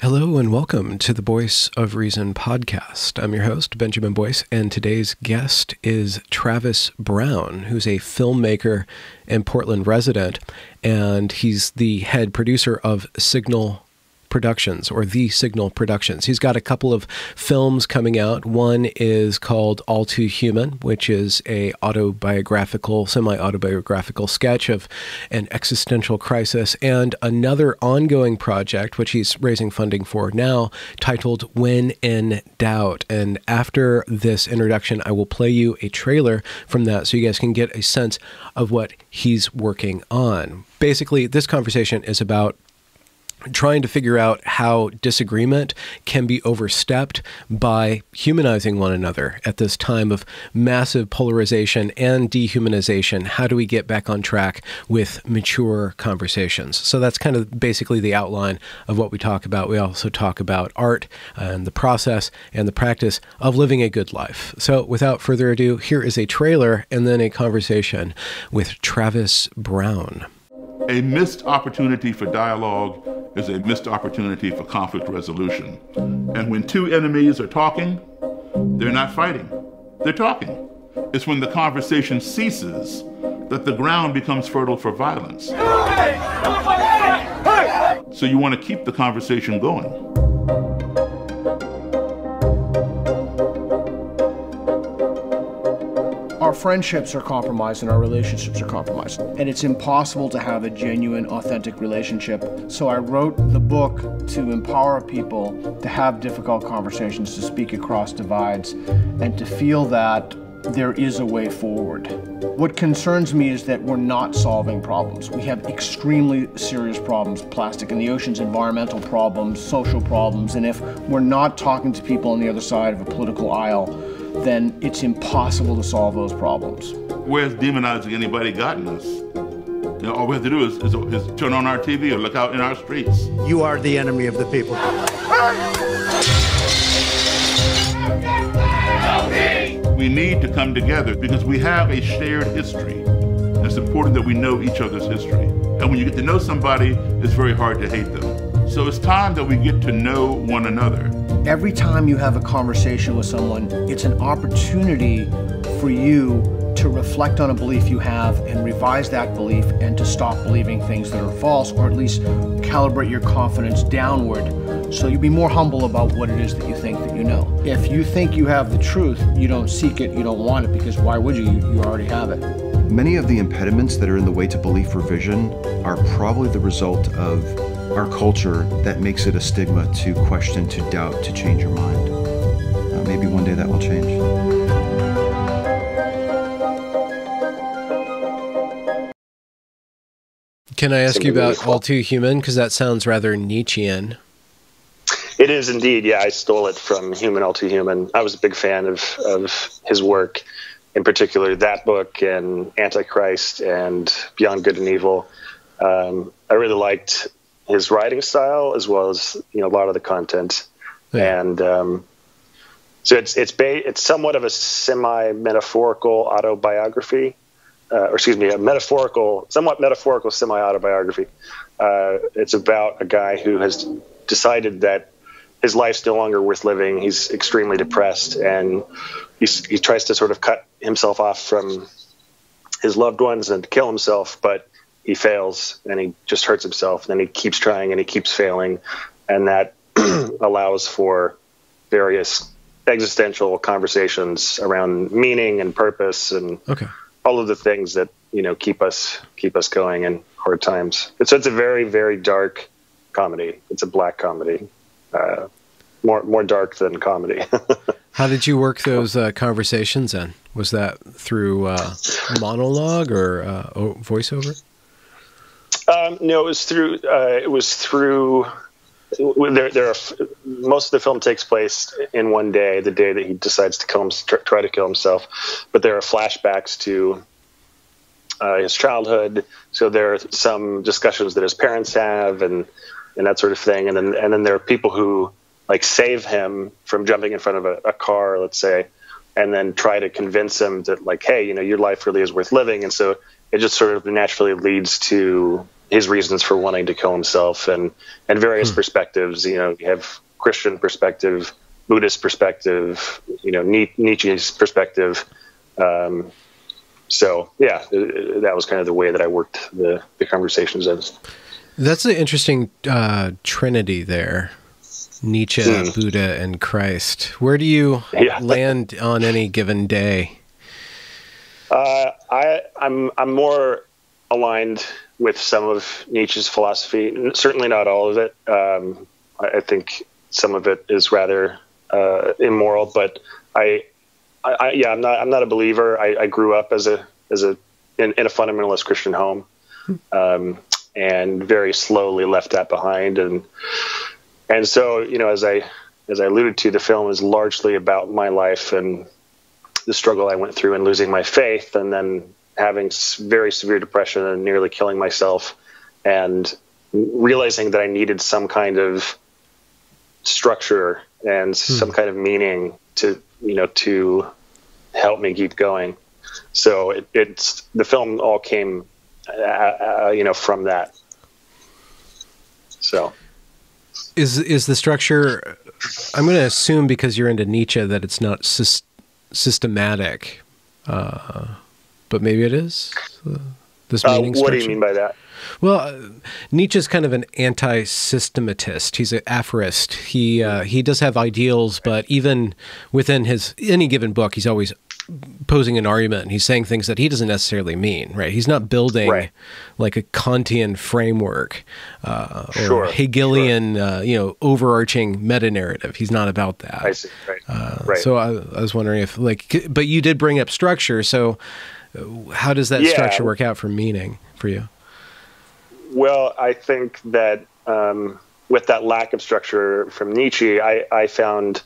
Hello and welcome to the Voice of Reason podcast. I'm your host, Benjamin Boyce, and today's guest is Travis Brown, who's a filmmaker and Portland resident, and he's the head producer of Signal Productions or The Signal Productions. He's got a couple of films coming out. One is called All Too Human, which is a autobiographical, semi-autobiographical sketch of an existential crisis, and another ongoing project which he's raising funding for now, titled When in Doubt. And after this introduction, I will play you a trailer from that so you guys can get a sense of what he's working on. Basically, this conversation is about trying to figure out how disagreement can be overstepped by humanizing one another at this time of massive polarization and dehumanization. How do we get back on track with mature conversations? So that's kind of basically the outline of what we talk about. We also talk about art and the process and the practice of living a good life. So without further ado, here is a trailer and then a conversation with Travis Brown. A missed opportunity for dialogue is a missed opportunity for conflict resolution. And when two enemies are talking, they're not fighting, they're talking. It's when the conversation ceases that the ground becomes fertile for violence. So you want to keep the conversation going. Our friendships are compromised and our relationships are compromised. And it's impossible to have a genuine, authentic relationship. So I wrote the book to empower people to have difficult conversations, to speak across divides, and to feel that there is a way forward. What concerns me is that we're not solving problems. We have extremely serious problems plastic in the oceans, environmental problems, social problems, and if we're not talking to people on the other side of a political aisle, then it's impossible to solve those problems. Where's demonizing anybody gotten us? You know, all we have to do is, is, is, turn on our TV or look out in our streets. You are the enemy of the people. We need to come together because we have a shared history. It's important that we know each other's history. And when you get to know somebody, it's very hard to hate them. So it's time that we get to know one another. Every time you have a conversation with someone, it's an opportunity for you to reflect on a belief you have and revise that belief and to stop believing things that are false or at least calibrate your confidence downward so you'll be more humble about what it is that you think that you know. If you think you have the truth, you don't seek it, you don't want it because why would you? You, already have it. Many of the impediments that are in the way to belief revision are probably the result of our culture that makes it a stigma to question, to doubt, to change your mind. Uh, maybe one day that will change. Can I ask you about All Too Human? Because that sounds rather Nietzschean. It is indeed. Yeah, I stole it from Human All Too Human. I was a big fan of, of his work, in particular that book and Antichrist and Beyond Good and Evil. Um, I really liked his writing style as well as you know a lot of the content, yeah. and um, so it's it's ba- it's somewhat of a semi metaphorical autobiography, uh, or excuse me, a metaphorical, somewhat metaphorical semi autobiography. Uh, it's about a guy who has decided that his life's no longer worth living. He's extremely depressed, and he tries to sort of cut himself off from his loved ones and kill himself, but he fails and he just hurts himself. And then he keeps trying and he keeps failing, and that allows for various existential conversations around meaning and purpose and okay. all of the things that you know keep us keep us going in hard times. It's it's a very very dark comedy. It's a black comedy, uh, more more dark than comedy. How did you work those uh, conversations in? Was that through uh, monologue or uh, voiceover? Um, no, it was through. Uh, it was through. There, there are most of the film takes place in one day, the day that he decides to kill him, try to kill himself. But there are flashbacks to uh, his childhood. So there are some discussions that his parents have, and and that sort of thing. And then and then there are people who like save him from jumping in front of a, a car, let's say, and then try to convince him that like, hey, you know, your life really is worth living. And so it just sort of naturally leads to his reasons for wanting to kill himself and and various hmm. perspectives. You know, you have Christian perspective, Buddhist perspective, you know, Nietzsche's perspective. Um, so yeah, that was kind of the way that I worked the, the conversations as. That's an interesting uh, trinity there. Nietzsche, hmm. Buddha, and Christ. Where do you yeah. land on any given day? Uh, I, I'm I'm more aligned with some of Nietzsche's philosophy. Certainly not all of it. Um, I, I, think some of it is rather uh, immoral, but I, I, yeah, I'm not I'm not a believer. I, I grew up as a as a in, in a fundamentalist Christian home, um, and very slowly left that behind. And and so you know, as I as I alluded to, the film is largely about my life and the struggle I went through in losing my faith, and then having very severe depression and nearly killing myself, and realizing that I needed some kind of structure and hmm. some kind of meaning to you know to help me keep going. So it, it's the film all came, uh, uh, you know, from that. So is is the structure? I'm going to assume because you're into Nietzsche that it's not systematic, uh, but maybe it is. Uh, this meaning what structure. do you mean by that? Well, uh, Nietzsche's kind of an anti-systematist. He's an aphorist. He uh, he does have ideals, but even within his any given book, he's always posing an argument and he's saying things that he doesn't necessarily mean, right? He's not building right. like a Kantian framework uh, or sure. Hegelian, sure. Uh, you know, overarching meta narrative. He's not about that. I see. Right. Uh, right. So I, I, was wondering if, like, but you did bring up structure. So uh, how does that yeah. structure work out for meaning for you? Well, I think that um, with that lack of structure from Nietzsche, I, I found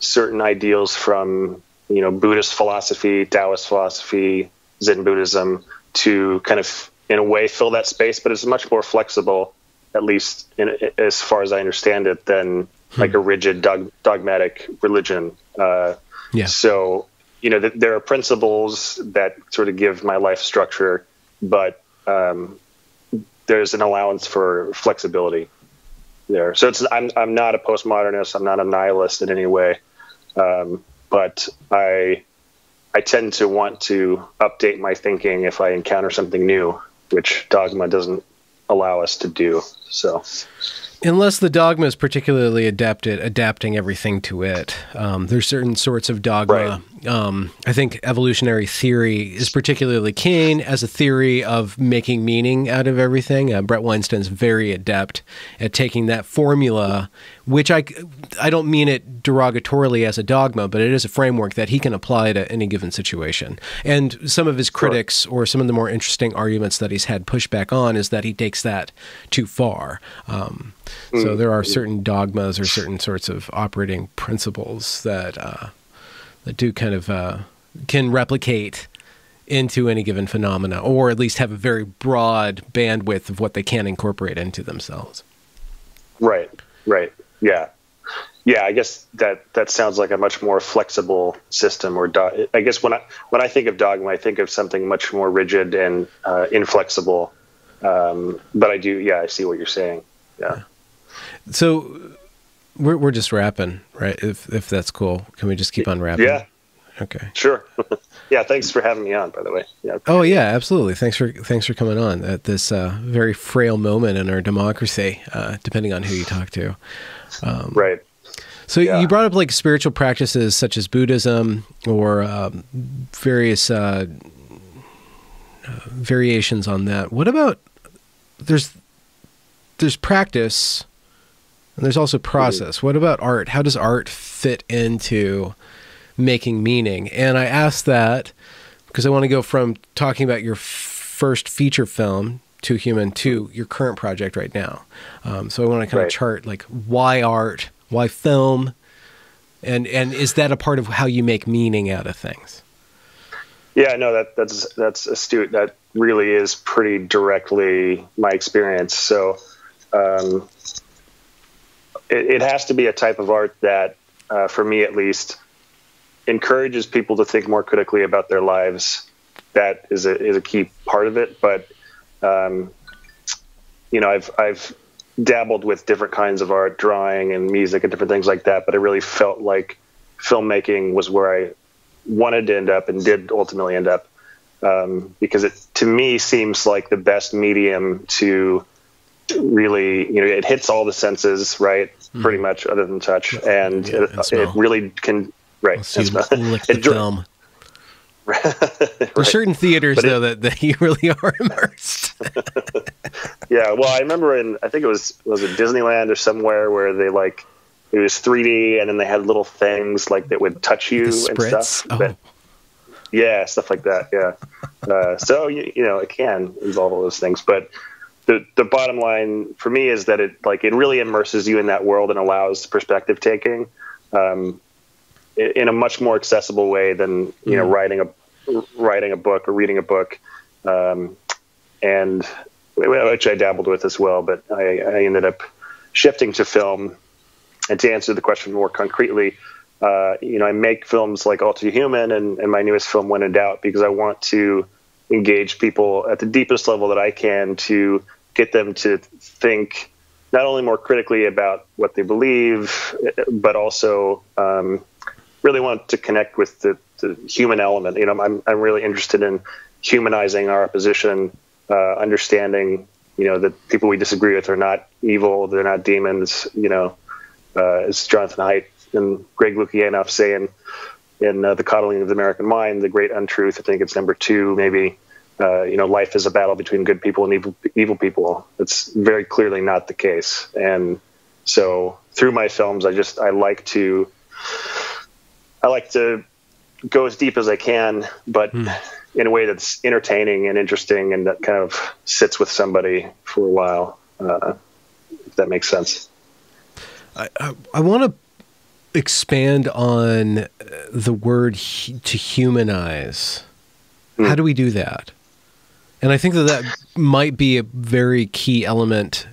certain ideals from you know Buddhist philosophy, Taoist philosophy, Zen Buddhism to kind of in a way fill that space, but it's much more flexible, at least in, as far as I understand it, than hmm. like a rigid dog, dogmatic religion. Uh, yeah. So you know th- there are principles that sort of give my life structure, but um, there's an allowance for flexibility there. So it's I'm I'm not a postmodernist. I'm not a nihilist in any way. Um, but I I tend to want to update my thinking if I encounter something new, which dogma doesn't allow us to do. So, unless the dogma is particularly adept at adapting everything to it, um, there's certain sorts of dogma right um, I think evolutionary theory is particularly keen as a theory of making meaning out of everything. Uh, Bret Weinstein's very adept at taking that formula, which I, I don't mean it derogatorily as a dogma, but it is a framework that he can apply to any given situation. And some of his critics, or some of the more interesting arguments that he's had pushback on, is that he takes that too far. Um, mm. So there are certain dogmas or certain sorts of operating principles that. Uh, that do kind of uh, can replicate into any given phenomena, or at least have a very broad bandwidth of what they can incorporate into themselves. Right. Right. Yeah. Yeah. I guess that that sounds like a much more flexible system. Or do- I guess when I when I think of dogma, I think of something much more rigid and uh, inflexible. Um, but I do. Yeah, I see what you're saying. Yeah. So we're we're just wrapping, right? If if that's cool, can we just keep on wrapping? Yeah. Okay. Sure. yeah. Thanks for having me on. By the way. Yeah. Oh yeah, absolutely. Thanks for thanks for coming on at this uh, very frail moment in our democracy, uh, depending on who you talk to. Um, right. So yeah. you brought up like spiritual practices such as Buddhism or um, various uh, uh variations on that. What about there's there's practice and there's also process. What about art? How does art fit into making meaning? And I ask that because I want to go from talking about your first feature film, Too Human, to your current project right now. Um, so I want to kind right. of chart like why art, why film, and and is that a part of how you make meaning out of things? Yeah, no, that that's that's astute. That really is pretty directly my experience. So, um, it, it has to be a type of art that, uh, for me at least, encourages people to think more critically about their lives. That is a is a key part of it. But um, you know, I've I've dabbled with different kinds of art, drawing and music and different things like that, but I really felt like filmmaking was where I wanted to end up and did ultimately end up. Um, because it to me seems like the best medium to really you know it hits all the senses right? Mm. pretty much other than touch. And, yeah, it, it, really can right. So lick the film. Right. There's certain theaters but though it, that, that you really are immersed. yeah, well, I remember in I think it was was it Disneyland or somewhere where they like it was 3D and then they had little things like that would touch you and stuff. Oh. Yeah, stuff like that. Yeah. uh, so you, you know it can involve all those things, but the the bottom line for me is that it like it really immerses you in that world and allows perspective taking. Um, in a much more accessible way than you know mm. writing a writing a book or reading a book, um, and which I dabbled with as well. But I, I, ended up shifting to film. And to answer the question more concretely, uh, you know, I make films like All Too Human and, and my newest film, When in Doubt, because I want to engage people at the deepest level that I can to get them to think not only more critically about what they believe, but also um, really want to connect with the, the human element. You know, I'm, I'm really interested in humanizing our opposition, uh, understanding, you know, that people we disagree with are not evil, they're not demons, you know, uh, as Jonathan Haidt and Greg Lukianoff say in, in uh, The Coddling of the American Mind, The Great Untruth, I think it's number two, maybe, uh, you know, life is a battle between good people and evil, evil people. It's very clearly not the case. And so through my films, I just, I like to, I like to go as deep as I can, but hmm. In a way that's entertaining and interesting and that kind of sits with somebody for a while. Uh, if that makes sense. I, I, I want to expand on the word to humanize. Hmm. How do we do that? And I think that that might be a very key element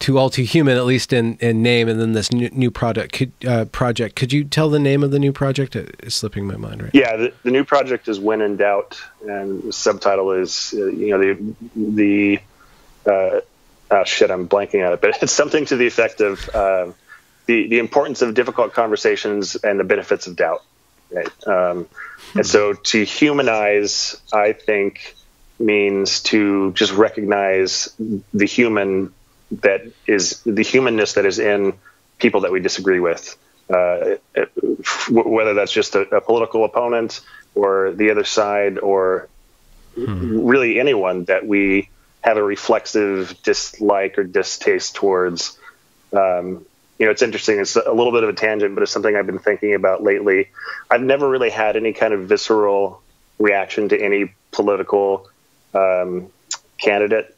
to all too human, at least in, in name, and then this new, new product could, uh, project. Could you tell the name of the new project? It's slipping my mind right. Yeah, the, the new project is When in Doubt, and the subtitle is uh, you know the the uh, oh shit, I'm blanking on it, but it's something to the effect of uh, the the importance of difficult conversations and the benefits of doubt. Right, um, and so to humanize, I think means to just recognize the human that is the humanness that is in people that we disagree with, uh, whether that's just a, a, political opponent or the other side or hmm. really anyone that we have a reflexive dislike or distaste towards. Um, you know, it's interesting. It's a little bit of a tangent, but it's something I've been thinking about lately. I've never really had any kind of visceral reaction to any political um, candidate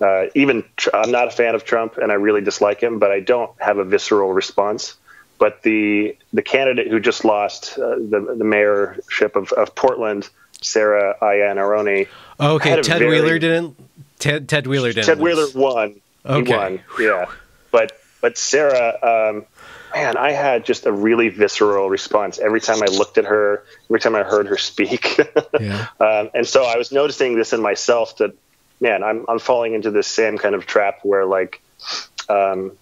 uh, even I'm not a fan of Trump, and I really dislike him, but I don't have a visceral response. But the the candidate who just lost uh, the the mayorship of, of Portland, Sarah Iannarone. Oh, okay, Ted very, Wheeler didn't. Ted Ted Wheeler didn't. Ted Wheeler won. Okay. He won. Yeah, but but Sarah. Um, man, I had just a really visceral response every time I looked at her, every time I heard her speak. yeah. um, and so I was noticing this in myself that man, I'm I'm falling into this same kind of trap where like, um,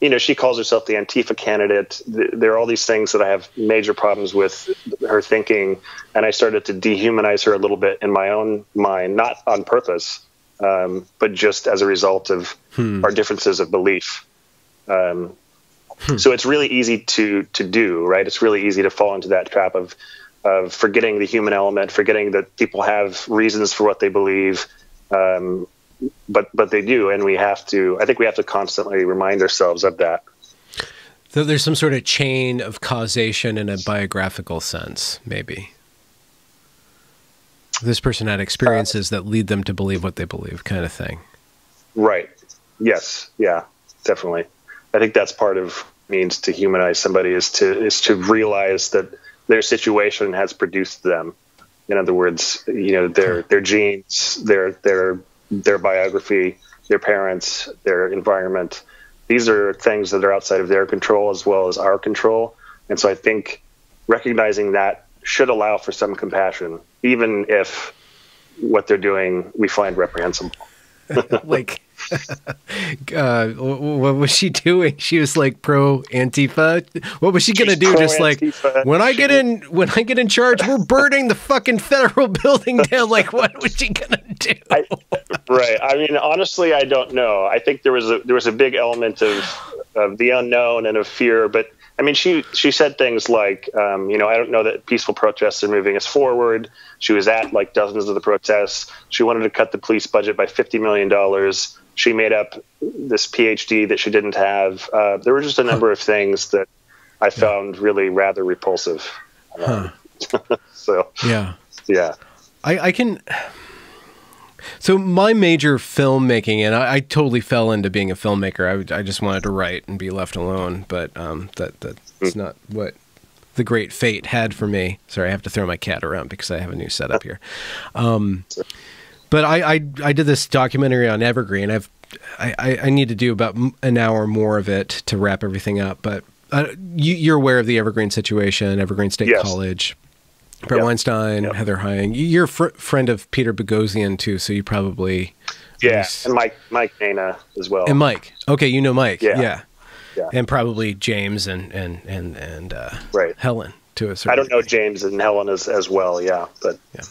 you know, she calls herself the Antifa candidate. There are all these things that I have major problems with her thinking, and I started to dehumanize her a little bit in my own mind, not on purpose, um, but just as a result of hmm. our differences of belief. Um, hmm. So it's really easy to to do, right? It's really easy to fall into that trap of of forgetting the human element, forgetting that people have reasons for what they believe, um, but but they do, and we have to. I think we have to constantly remind ourselves of that. So there's some sort of chain of causation in a biographical sense, maybe. This person had experiences uh, that lead them to believe what they believe, kind of thing. Right. Yes. Yeah. Definitely. I think that's part of means to humanize somebody is to is to realize that their situation has produced them in other words, you know, their their genes, their their their biography, their parents, their environment. These are things that are outside of their control as well as our control. And so I think recognizing that should allow for some compassion, even if what they're doing we find reprehensible. like uh, what was she doing? She was like pro Antifa. What was she gonna do? Just like when I get in, when I get in charge, we're burning the fucking federal building down. Like, what was she gonna do? I, right. I mean, honestly, I don't know. I think there was a there was a big element of of the unknown and of fear, but. I mean, she she said things like, um, you know, I don't know that peaceful protests are moving us forward. She was at like dozens of the protests. She wanted to cut the police budget by fifty million dollars she made up this PhD that she didn't have. Uh, there were just a number of things that I found really rather repulsive. Huh. so yeah, yeah, I, I, can. So my major filmmaking, and I, I, totally fell into being a filmmaker. I, I just wanted to write and be left alone, but um, that that's mm. not what the great fate had for me. Sorry, I have to throw my cat around because I have a new setup here. Um, but I, I, I did this documentary on Evergreen. I've I, I need to do about an hour more of it to wrap everything up. But uh, you, are aware of the Evergreen situation, Evergreen State yes. College. Bret yep. Weinstein, yep. Heather Heying. You're a fr- friend of Peter Boghossian too, so you probably yeah, and Mike Mike Nayna as well. And Mike, okay, you know Mike, yeah, yeah, yeah. and probably James and and and and uh, right Helen to a certain. I don't know James and Helen as as well, yeah, but yeah.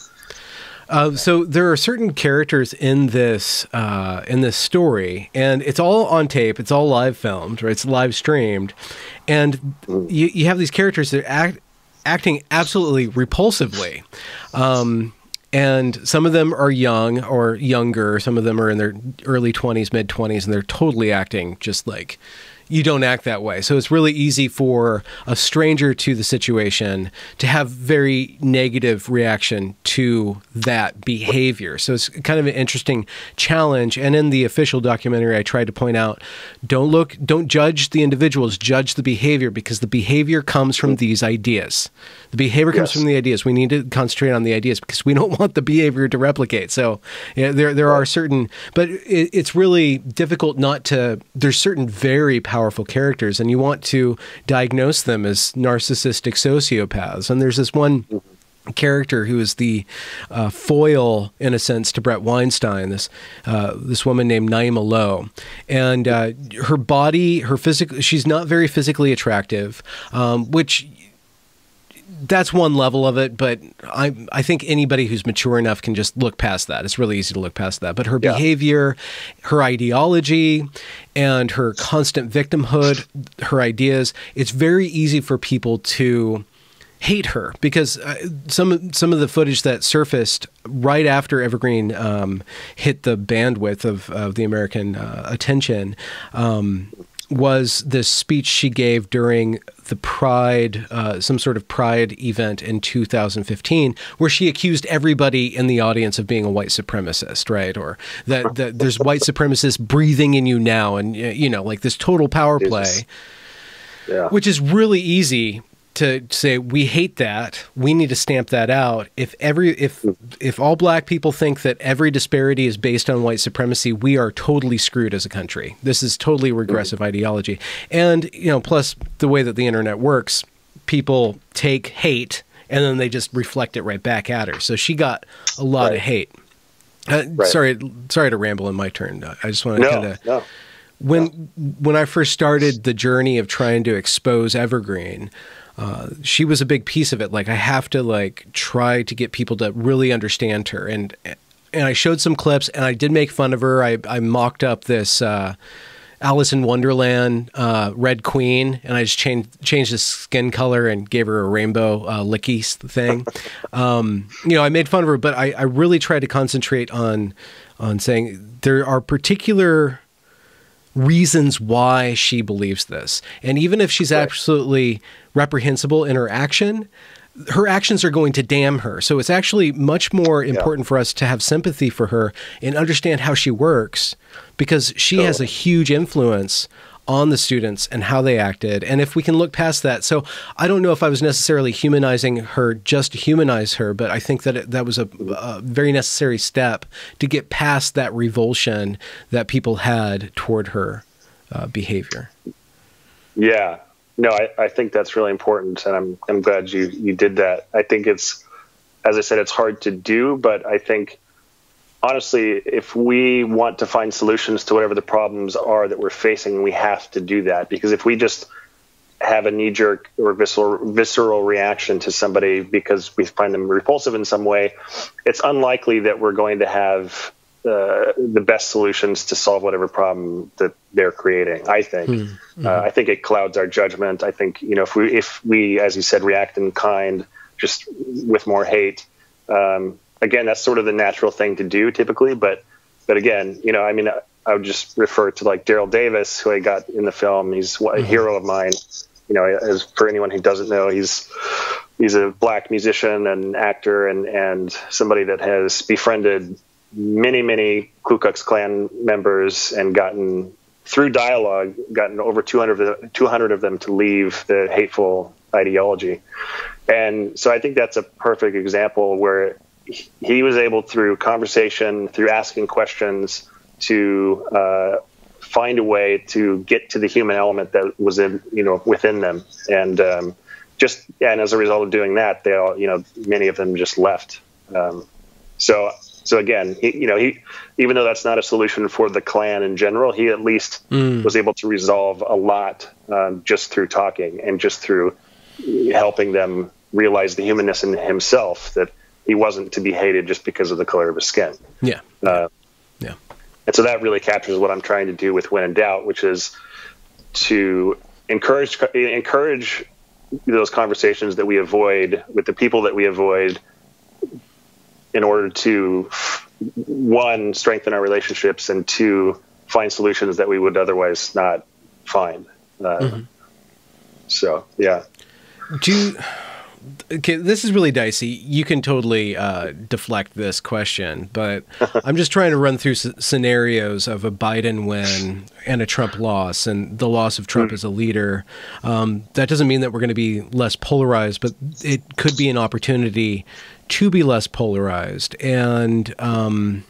Uh, so there are certain characters in this uh, in this story, and it's all on tape. It's all live filmed, right? It's live streamed, and you, you have these characters that act acting absolutely repulsively. Um, and some of them are young or younger. Some of them are in their early 20s, mid 20s, and they're totally acting just like you don't act that way. So it's really easy for a stranger to the situation to have very negative reaction to that behavior. So it's kind of an interesting challenge. And in the official documentary, I tried to point out don't look, don't judge the individuals, judge the behavior because the behavior comes from these ideas. The behavior comes yes. from the ideas. We need to concentrate on the ideas because we don't want the behavior to replicate. So yeah, there there are certain, but it, it's really difficult not to. There's certain very powerful characters, and you want to diagnose them as narcissistic sociopaths. And there's this one character who is the uh, foil, in a sense, to Bret Weinstein. This uh, this woman named Naima Lowe, and uh, her body, her physical, she's not very physically attractive, um, which that's one level of it, but I I think anybody who's mature enough can just look past that. It's really easy to look past that. But her yeah. behavior, her ideology, and her constant victimhood, her ideas, it's very easy for people to hate her because uh, some some of the footage that surfaced right after Evergreen um, hit the bandwidth of, of the American uh, attention um, was this speech she gave during the Pride, uh, some sort of Pride event in 2015, where she accused everybody in the audience of being a white supremacist, right? Or that, that there's white supremacists breathing in you now, and you know, like this total power play, yeah. which is really easy to say we hate that. We need to stamp that out. If every if if all black people think that every disparity is based on white supremacy we are totally screwed as a country. This is totally regressive ideology. And you know plus the way that the internet works people take hate and then they just reflect it right back at her. So she got a lot right. of hate. Uh, right. sorry sorry to ramble in my turn i just want to no, kind of no. when when i first started the journey of trying to expose evergreen uh, she was a big piece of it. Like I have to like try to get people to really understand her, and and I showed some clips, and I did make fun of her. I I mocked up this. Uh, Alice in Wonderland, uh, Red Queen, and I just changed changed the skin color and gave her a rainbow uh, licky thing. Um, you know, I made fun of her, but I, I really tried to concentrate on on saying there are particular reasons why she believes this. And even if she's right. absolutely reprehensible in her action, her actions are going to damn her. So it's actually much more important yeah. for us to have sympathy for her and understand how she works because she totally. has a huge influence on the students and how they acted. And if we can look past that, so I don't know if I was necessarily humanizing her just to humanize her, but I think that it, that was a, a, very necessary step to get past that revulsion that people had toward her uh, behavior. Yeah, no, I, I think that's really important, and I'm I'm glad you you did that. I think it's, as I said, it's hard to do, but I think honestly, if we want to find solutions to whatever the problems are that we're facing, we have to do that. Because if we just have a knee jerk or visceral, visceral reaction to somebody because we find them repulsive in some way, it's unlikely that we're going to have uh, the best solutions to solve whatever problem that they're creating. I think. Mm-hmm. Uh, I think it clouds our judgment. I think you know if we if we, as you said, react in kind, just with more hate. Um, again, that's sort of the natural thing to do typically. But but again, you know, I mean, I would just refer to like Daryl Davis, who I got in the film. He's a mm-hmm. hero of mine. You know, as for anyone who doesn't know, he's he's a black musician and actor and and somebody that has befriended many many Ku Klux Klan members and gotten through dialogue gotten over 200 of, the, 200 of them to leave the hateful ideology. And so I think that's a perfect example where he was able through conversation, through asking questions, to uh, find a way to get to the human element that was in, you know, within them. And um, just and as a result of doing that, they all, you know, many of them just left. Um, so so again, he, you know, he even though that's not a solution for the Klan in general, he at least mm. was able to resolve a lot um, just through talking and just through helping them realize the humanness in himself that he wasn't to be hated just because of the color of his skin. Yeah. Uh, yeah. And so that really captures what I'm trying to do with When in Doubt, which is to encourage encourage those conversations that we avoid with the people that we avoid in order to one strengthen our relationships and two find solutions that we would otherwise not find. Uh, mm-hmm. So yeah. Do you, okay, this is really dicey. You can totally uh, deflect this question, but I'm just trying to run through s- scenarios of a Biden win and a Trump loss, and the loss of Trump mm. as a leader. Um, that doesn't mean that we're going to be less polarized, but it could be an opportunity to be less polarized, and um,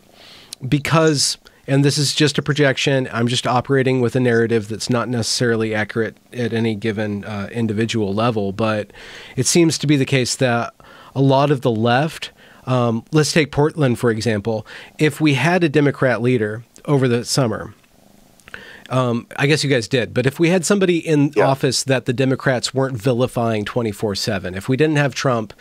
because and this is just a projection. I'm just operating with a narrative that's not necessarily accurate at any given uh, individual level, but it seems to be the case that a lot of the left, um, let's take Portland for example, if we had a Democrat leader over the summer, um, I guess you guys did, but if we had somebody in yeah. office that the Democrats weren't vilifying 24 7, if we didn't have Trump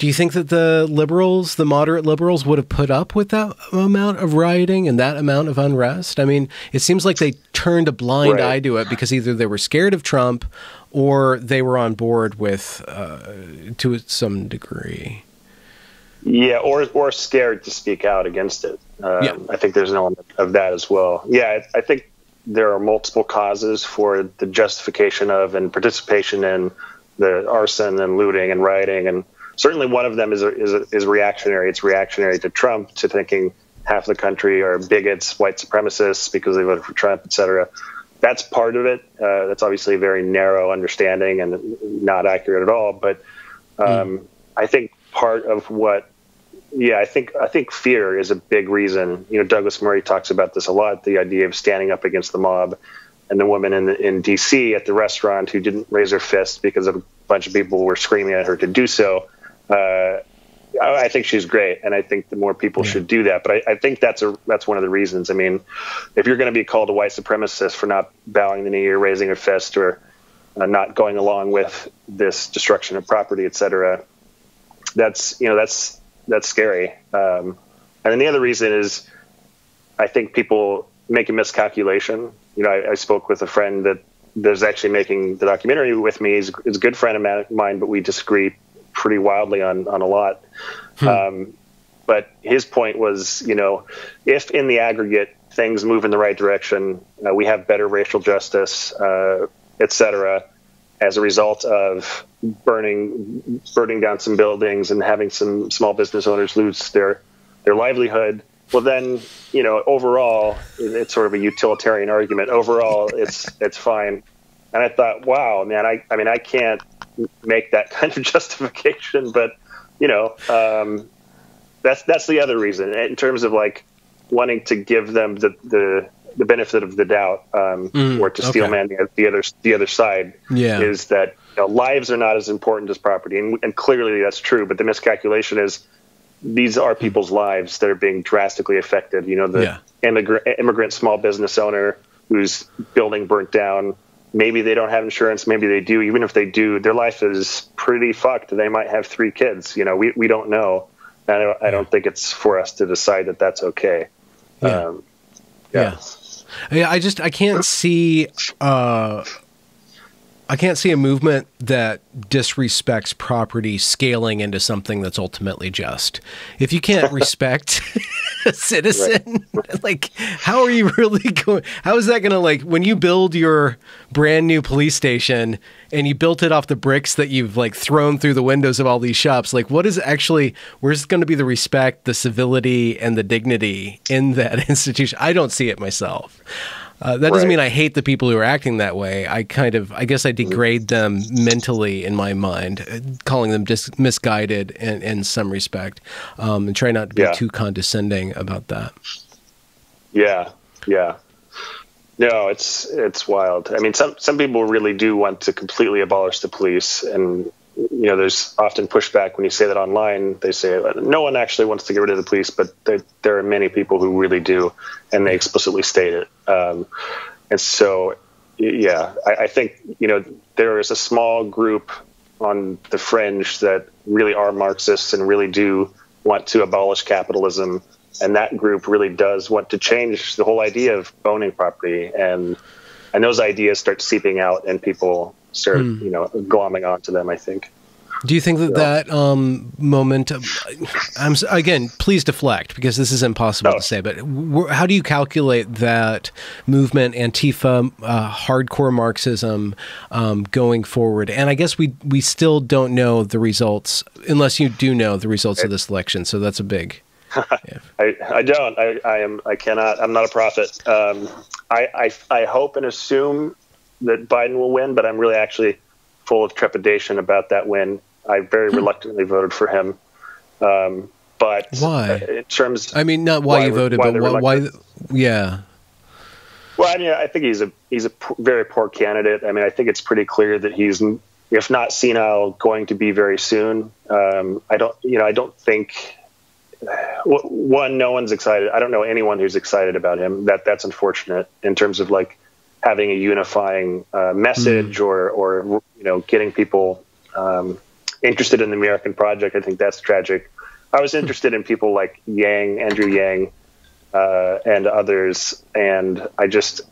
do you think that the liberals, the moderate liberals, would have put up with that amount of rioting and that amount of unrest? I mean, it seems like they turned a blind right. eye to it because either they were scared of Trump or they were on board with uh, to some degree. Yeah, or or scared to speak out against it. Um, yeah. I think there's an element of that as well. Yeah, I, I think there are multiple causes for the justification of and participation in the arson and looting and rioting and certainly one of them is is is reactionary. It's reactionary to Trump, to thinking half the country are bigots, white supremacists because they voted for Trump, et cetera. That's part of it. Uh, that's obviously a very narrow understanding and not accurate at all. But um, mm. I think part of what, yeah, I think I think fear is a big reason. You know, Douglas Murray talks about this a lot. The idea of standing up against the mob, and the woman in in D.C. at the restaurant who didn't raise her fist because a bunch of people were screaming at her to do so uh, I think she's great, and I think the more people yeah. should do that. But I, I, think that's a that's one of the reasons. I mean, if you're going to be called a white supremacist for not bowing the knee or raising a fist or uh, not going along with this destruction of property, et cetera, that's you know that's that's scary. Um, and then the other reason is, I think people make a miscalculation. You know, I, I spoke with a friend that that's actually making the documentary with me. He's, he's a good friend of mine, but we disagree pretty wildly on on a lot. Hmm. Um, but his point was, you know, if in the aggregate things move in the right direction, uh, we have better racial justice, uh, et cetera, as a result of burning burning down some buildings and having some small business owners lose their their livelihood. Well, then, you know, overall, it's sort of a utilitarian argument. Overall, it's it's fine. And I thought, wow, man, I, I mean, I can't make that kind of justification, but you know, um, that's that's the other reason in terms of like wanting to give them the the, the benefit of the doubt, um, mm, or to steel okay. man the, the, other the other side yeah. is that you know, lives are not as important as property, and, and clearly that's true. But the miscalculation is these are people's lives that are being drastically affected. You know, the Yeah. immigrant, immigrant small business owner whose building burnt down. Maybe they don't have insurance. Maybe they do. Even if they do, their life is pretty fucked. They might have three kids. You know, we, we don't know. And I don't, I don't think it's for us to decide that that's okay. Yeah. Um, Yeah. Yeah, I just I can't see uh I can't see a movement that disrespects property scaling into something that's ultimately just. If you can't respect a citizen, like how are you really going how is that going to like when you build your brand new police station and you built it off the bricks that you've like thrown through the windows of all these shops, like what is actually where's going to be the respect, the civility and the dignity in that institution? I don't see it myself. Uh, that doesn't mean I hate the people who are acting that way. I kind of, I guess I degrade them mentally in my mind, uh, calling them just misguided in, in some respect, um, and try not to be Yeah. too condescending about that. Yeah, yeah. No, it's it's wild. I mean, some some people really do want to completely abolish the police, and you know, there's often pushback when you say that online. They say no one actually wants to get rid of the police, but there there are many people who really do, and they explicitly state it. Um, and so, yeah, I, I think you know there is a small group on the fringe that really are Marxists and really do want to abolish capitalism. And that group really does want to change the whole idea of owning property. And and those ideas start seeping out and people start, you know, glomming onto them, I think. Do you think that that um, moment? Of, I'm again, please deflect because this is impossible No. to say. But how do you calculate that movement, Antifa, uh, hardcore Marxism, um, going forward? And I guess we we still don't know the results unless you do know the results of this election. So that's a big. I, I don't. I, I am. I cannot. I'm not a prophet. Um, I, I I hope and assume that Biden will win, but I'm really actually full of trepidation about that win. I very reluctantly voted for him. Um, but Why? uh, in terms, I mean, not why, Why you voted, why but why, why? Yeah. well, I mean, I think he's a he's a p- very poor candidate. I mean, I think it's pretty clear that he's, if not senile, going to be very soon. Um, I don't, you know, I don't think one, no one's excited. I don't know anyone who's excited about him. That that's unfortunate in terms of like having a unifying uh, message or or you know getting people um, interested in the American project. I think that's tragic. I was interested in people like Yang, Andrew Yang, uh, and others, and I just.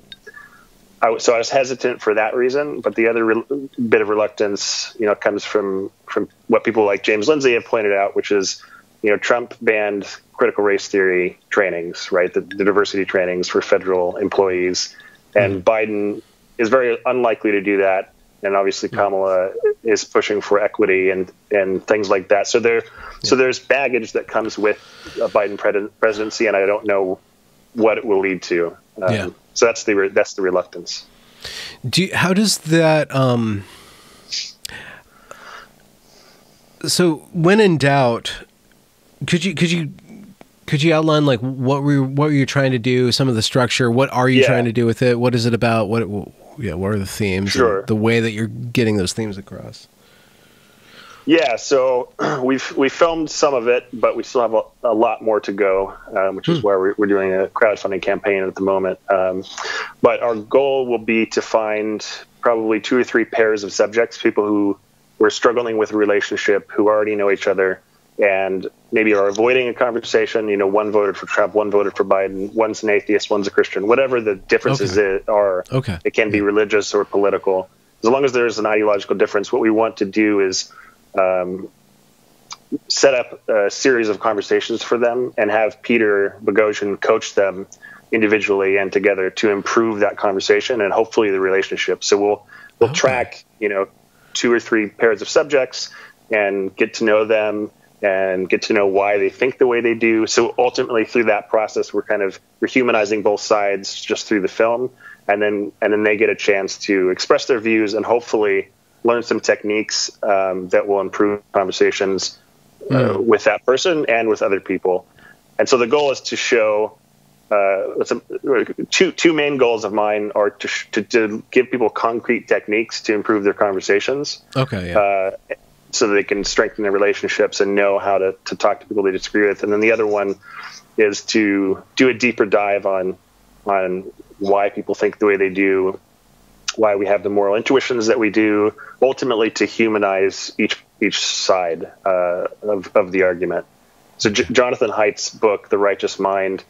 I, so I was hesitant for that reason, but the other re- bit of reluctance, you know, comes from from what people like James Lindsay have pointed out, which is, you know, Trump banned critical race theory trainings, right, the, the diversity trainings for federal employees, and Biden is very unlikely to do that, and obviously Kamala is pushing for equity and and things like that. So there, so there's baggage that comes with a Biden presidency, and I don't know what it will lead to. Um, Yeah. So that's the re- that's the reluctance. Do you, how does that um so when in doubt could you could you could you outline like what were you, what were you trying to do some of the structure what are you Yeah. trying to do with it what is it about what yeah what are the themes Sure. the way that you're getting those themes across Yeah, so we've we filmed some of it, but we still have a, a lot more to go, um, which is why we're, we're doing a crowdfunding campaign at the moment. Um, but our goal will be to find probably two or three pairs of subjects, people who were struggling with a relationship, who already know each other, and maybe are avoiding a conversation. You know, one voted for Trump, one voted for Biden, one's an atheist, one's a Christian. Whatever the differences Okay. are, Okay. it can be religious or political. As long as there's an ideological difference, what we want to do is um, set up a series of conversations for them and have Peter Boghossian coach them individually and together to improve that conversation and hopefully the relationship. So we'll we'll Okay. track you know two or three pairs of subjects and get to know them and get to know why they think the way they do. So ultimately through that process we're kind of we're humanizing both sides just through the film and then and then they get a chance to express their views and hopefully learn some techniques um, that will improve conversations uh, with that person and with other people. And so the goal is to show uh, some, two two main goals of mine are to, sh- to to give people concrete techniques to improve their conversations, okay yeah uh, so they can strengthen their relationships and know how to, to talk to people they disagree with. And then the other one is to do a deeper dive on on why people think the way they do, why we have the moral intuitions that we do, ultimately to humanize each each side uh, of, of the argument. So J- Jonathan Haidt's book, The Righteous Mind,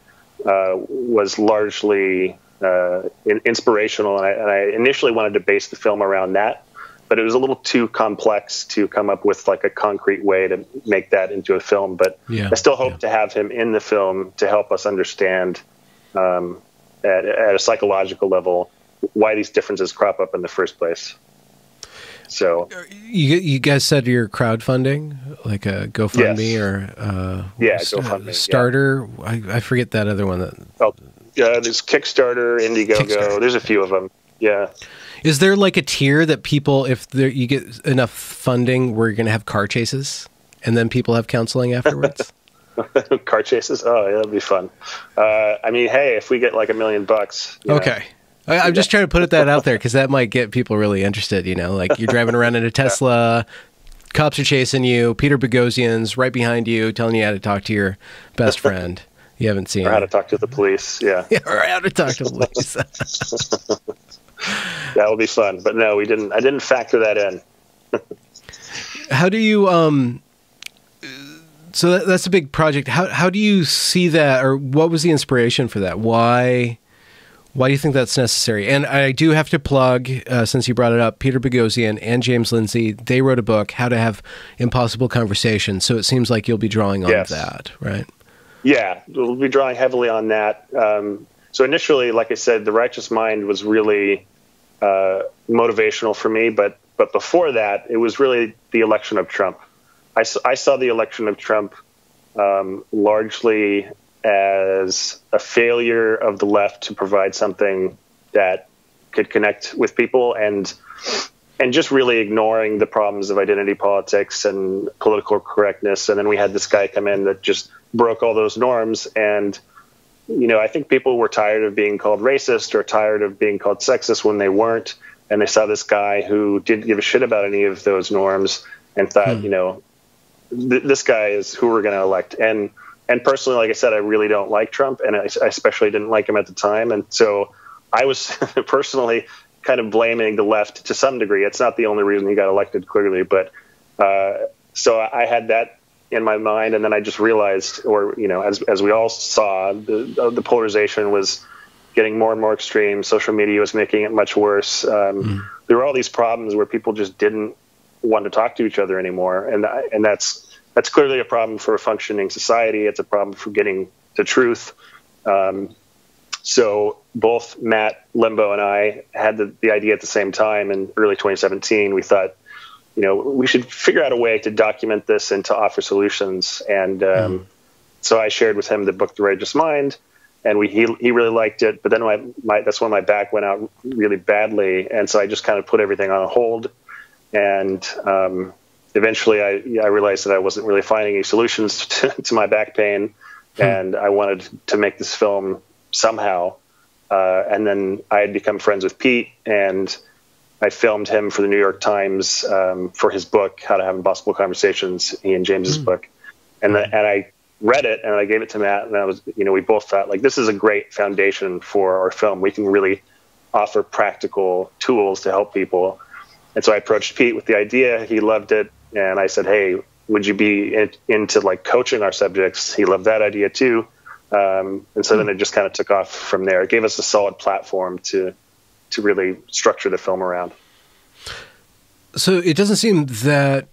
uh, was largely uh, inspirational, and I, and I, initially wanted to base the film around that, but it was a little too complex to come up with like a concrete way to make that into a film. But yeah, I still hope yeah. to have him in the film to help us understand um, at, at a psychological level why these differences crop up in the first place. So you you guys said you're crowdfunding, like a GoFundMe yes. or uh, yeah, GoFundMe, Starter. Yeah. I, I forget that other one. That oh, yeah, there's Kickstarter, Indiegogo. Kickstarter. There's a few of them. Yeah. Is there like a tier that people, if you get enough funding, we're going to have car chases, and then people have counseling afterwards? car chases? Oh, yeah, that'd be fun. Uh, I mean, hey, if we get like a million bucks. Okay. Know, I, am just trying to put that out there because that might get people really interested. You know, like you're driving around in a Tesla, cops are chasing you, Peter Boghossian's right behind you, telling you how to talk to your best friend. You haven't seen or how to talk to the police. Yeah, yeah or how to talk to the police. That will be fun. But no, we didn't. I didn't factor that in. how do you um? So that, that's a big project. How how do you see that, or what was the inspiration for that? Why? Why do you think that's necessary? And I do have to plug, uh, since you brought it up, Peter Boghossian and James Lindsay. They wrote a book, How to Have Impossible Conversations. So it seems like you'll be drawing on yes. that, right? Yeah, we'll be drawing heavily on that. Um, so initially, like I said, the Righteous Mind was really uh, motivational for me, but but before that, it was really the election of Trump. I, I saw the election of Trump um, largely as a failure of the left to provide something that could connect with people and and just really ignoring the problems of identity politics and political correctness and then we had this guy come in that just broke all those norms and you know i think people were tired of being called racist or tired of being called sexist when they weren't and they saw this guy who didn't give a shit about any of those norms and thought hmm. you know th- this guy is who we're going to elect and and personally, like I said, I really don't like Trump, and I, I especially didn't like him at the time. And so I was personally kind of blaming the left to some degree. It's not the only reason he got elected, clearly, but uh, so I had that in my mind, and then I just realized, or you know, as as we all saw, the the polarization was getting more and more extreme. Social media was making it much worse. Um, mm. There were all these problems where people just didn't want to talk to each other anymore, and and that's that's clearly a problem for a functioning society. It's a problem for getting to truth. Um, so both Matt Limbo and I had the, the idea at the same time in early 2017. We thought, you know, we should figure out a way to document this and to offer solutions. And um, mm. so I shared with him the book, The Righteous Mind, and we he, he really liked it. But then my, my that's when my back went out really badly, and so I just kind of put everything on hold. And um, eventually I, I realized that I wasn't really finding any solutions to, to my back pain, hmm. and I wanted to make this film somehow. Uh, and then I had become friends with Pete, and I filmed him for the New York Times um, for his book, How to Have Impossible Conversations, he and James's mm. book. And the, and I read it and I gave it to Matt, and I was, you know, we both thought like this is a great foundation for our film. We can really offer practical tools to help people. And so I approached Pete with the idea. He loved it and I said, "Hey, would you be in, into like coaching our subjects?" He loved that idea too, um, and so mm then it just kind of took off from there. It gave us a solid platform to to really structure the film around. So it doesn't seem that.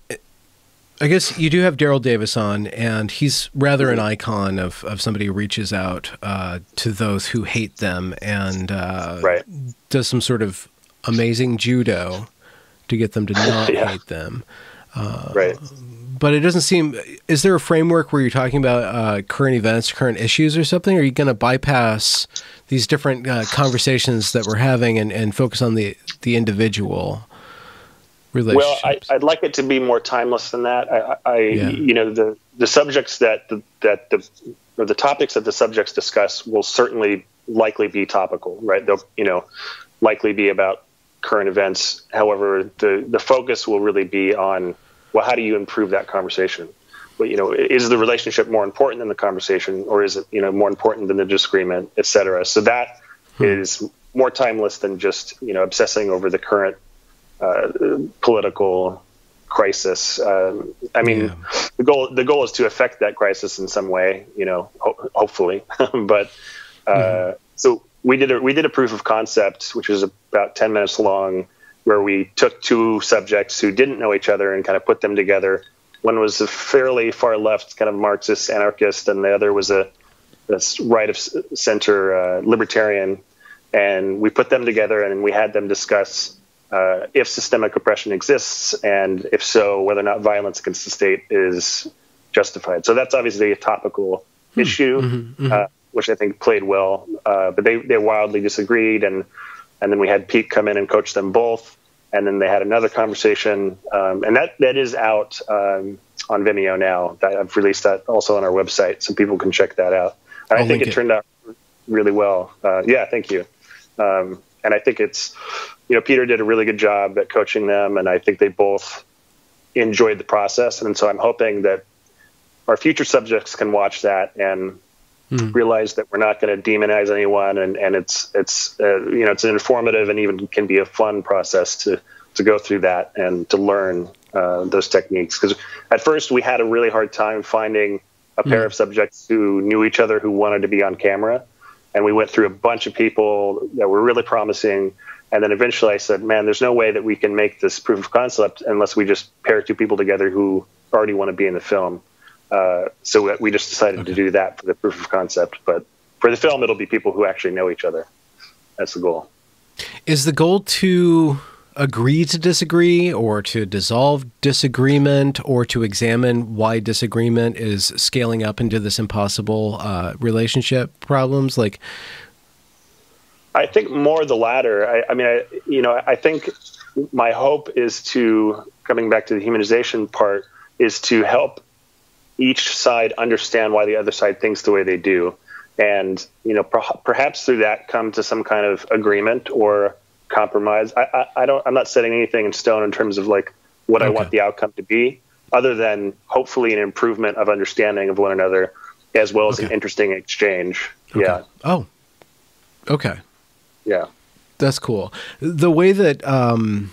I guess you do have Daryl Davis on, and he's rather an icon of, of somebody who reaches out uh, to those who hate them and uh, right. does some sort of amazing judo to get them to not yeah. hate them. Uh, right. But it doesn't seem. Is there a framework where you're talking about uh, current events, current issues, or something? Or are you going to bypass these different uh, conversations that we're having and, and focus on the the individual? Well, I, would like it to be more timeless than that. I, I yeah. you know, the the subjects that the, that the or the topics that the subjects discuss will certainly likely be topical, right? They'll, you know, likely be about current events. However, the the focus will really be on well, how do you improve that conversation? But, you know, is the relationship more important than the conversation, or is it, you know, more important than the disagreement, et cetera? So that hmm. is more timeless than just, you know, obsessing over the current uh, political crisis. Um, I mean, yeah. the goal the goal is to affect that crisis in some way, you know, ho- hopefully. but uh, mm-hmm. so we did a we did a proof of concept, which was about ten minutes long, where we took two subjects who didn't know each other and kind of put them together. One was a fairly far left kind of Marxist anarchist, and the other was a, a right of center uh, libertarian. And we put them together and we had them discuss uh, if systemic oppression exists, and if so, whether or not violence against the state is justified. So that's obviously a topical hmm. issue, mm-hmm, mm-hmm. Uh, which I think played well. Uh, but they they wildly disagreed, and and then we had Pete come in and coach them both, and then they had another conversation, um, and that that is out um, on Vimeo now. I've released that also on our website, so people can check that out. I'll I think it, it, turned out really well. Uh, yeah, thank you. Um, and I think it's, you know, Peter did a really good job at coaching them, and I think they both enjoyed the process. And so I'm hoping that our future subjects can watch that and mm. realize that we're not going to demonize anyone, and, and it's it's uh, you know it's an informative and even can be a fun process to to go through that and to learn uh, those techniques. Because at first we had a really hard time finding a pair mm. of subjects who knew each other who wanted to be on camera and we went through a bunch of people that were really promising. And then eventually I said, man, there's no way that we can make this proof of concept unless we just pair two people together who already want to be in the film. Uh, so we just decided okay. to do that for the proof of concept. But for the film, it'll be people who actually know each other. That's the goal. Is the goal to agree to disagree or to dissolve disagreement or to examine why disagreement is scaling up into this impossible uh, relationship problems like i think more the latter I, I, mean I, you know i think my hope is to coming back to the humanization part is to help each side understand why the other side thinks the way they do and you know per- perhaps through that come to some kind of agreement or compromise. I, I, I, don't. I'm not setting anything in stone in terms of like what okay. I want the outcome to be, other than hopefully an improvement of understanding of one another, as well as okay. an interesting exchange. Okay. Yeah. Oh. Okay. Yeah. That's cool. The way that um,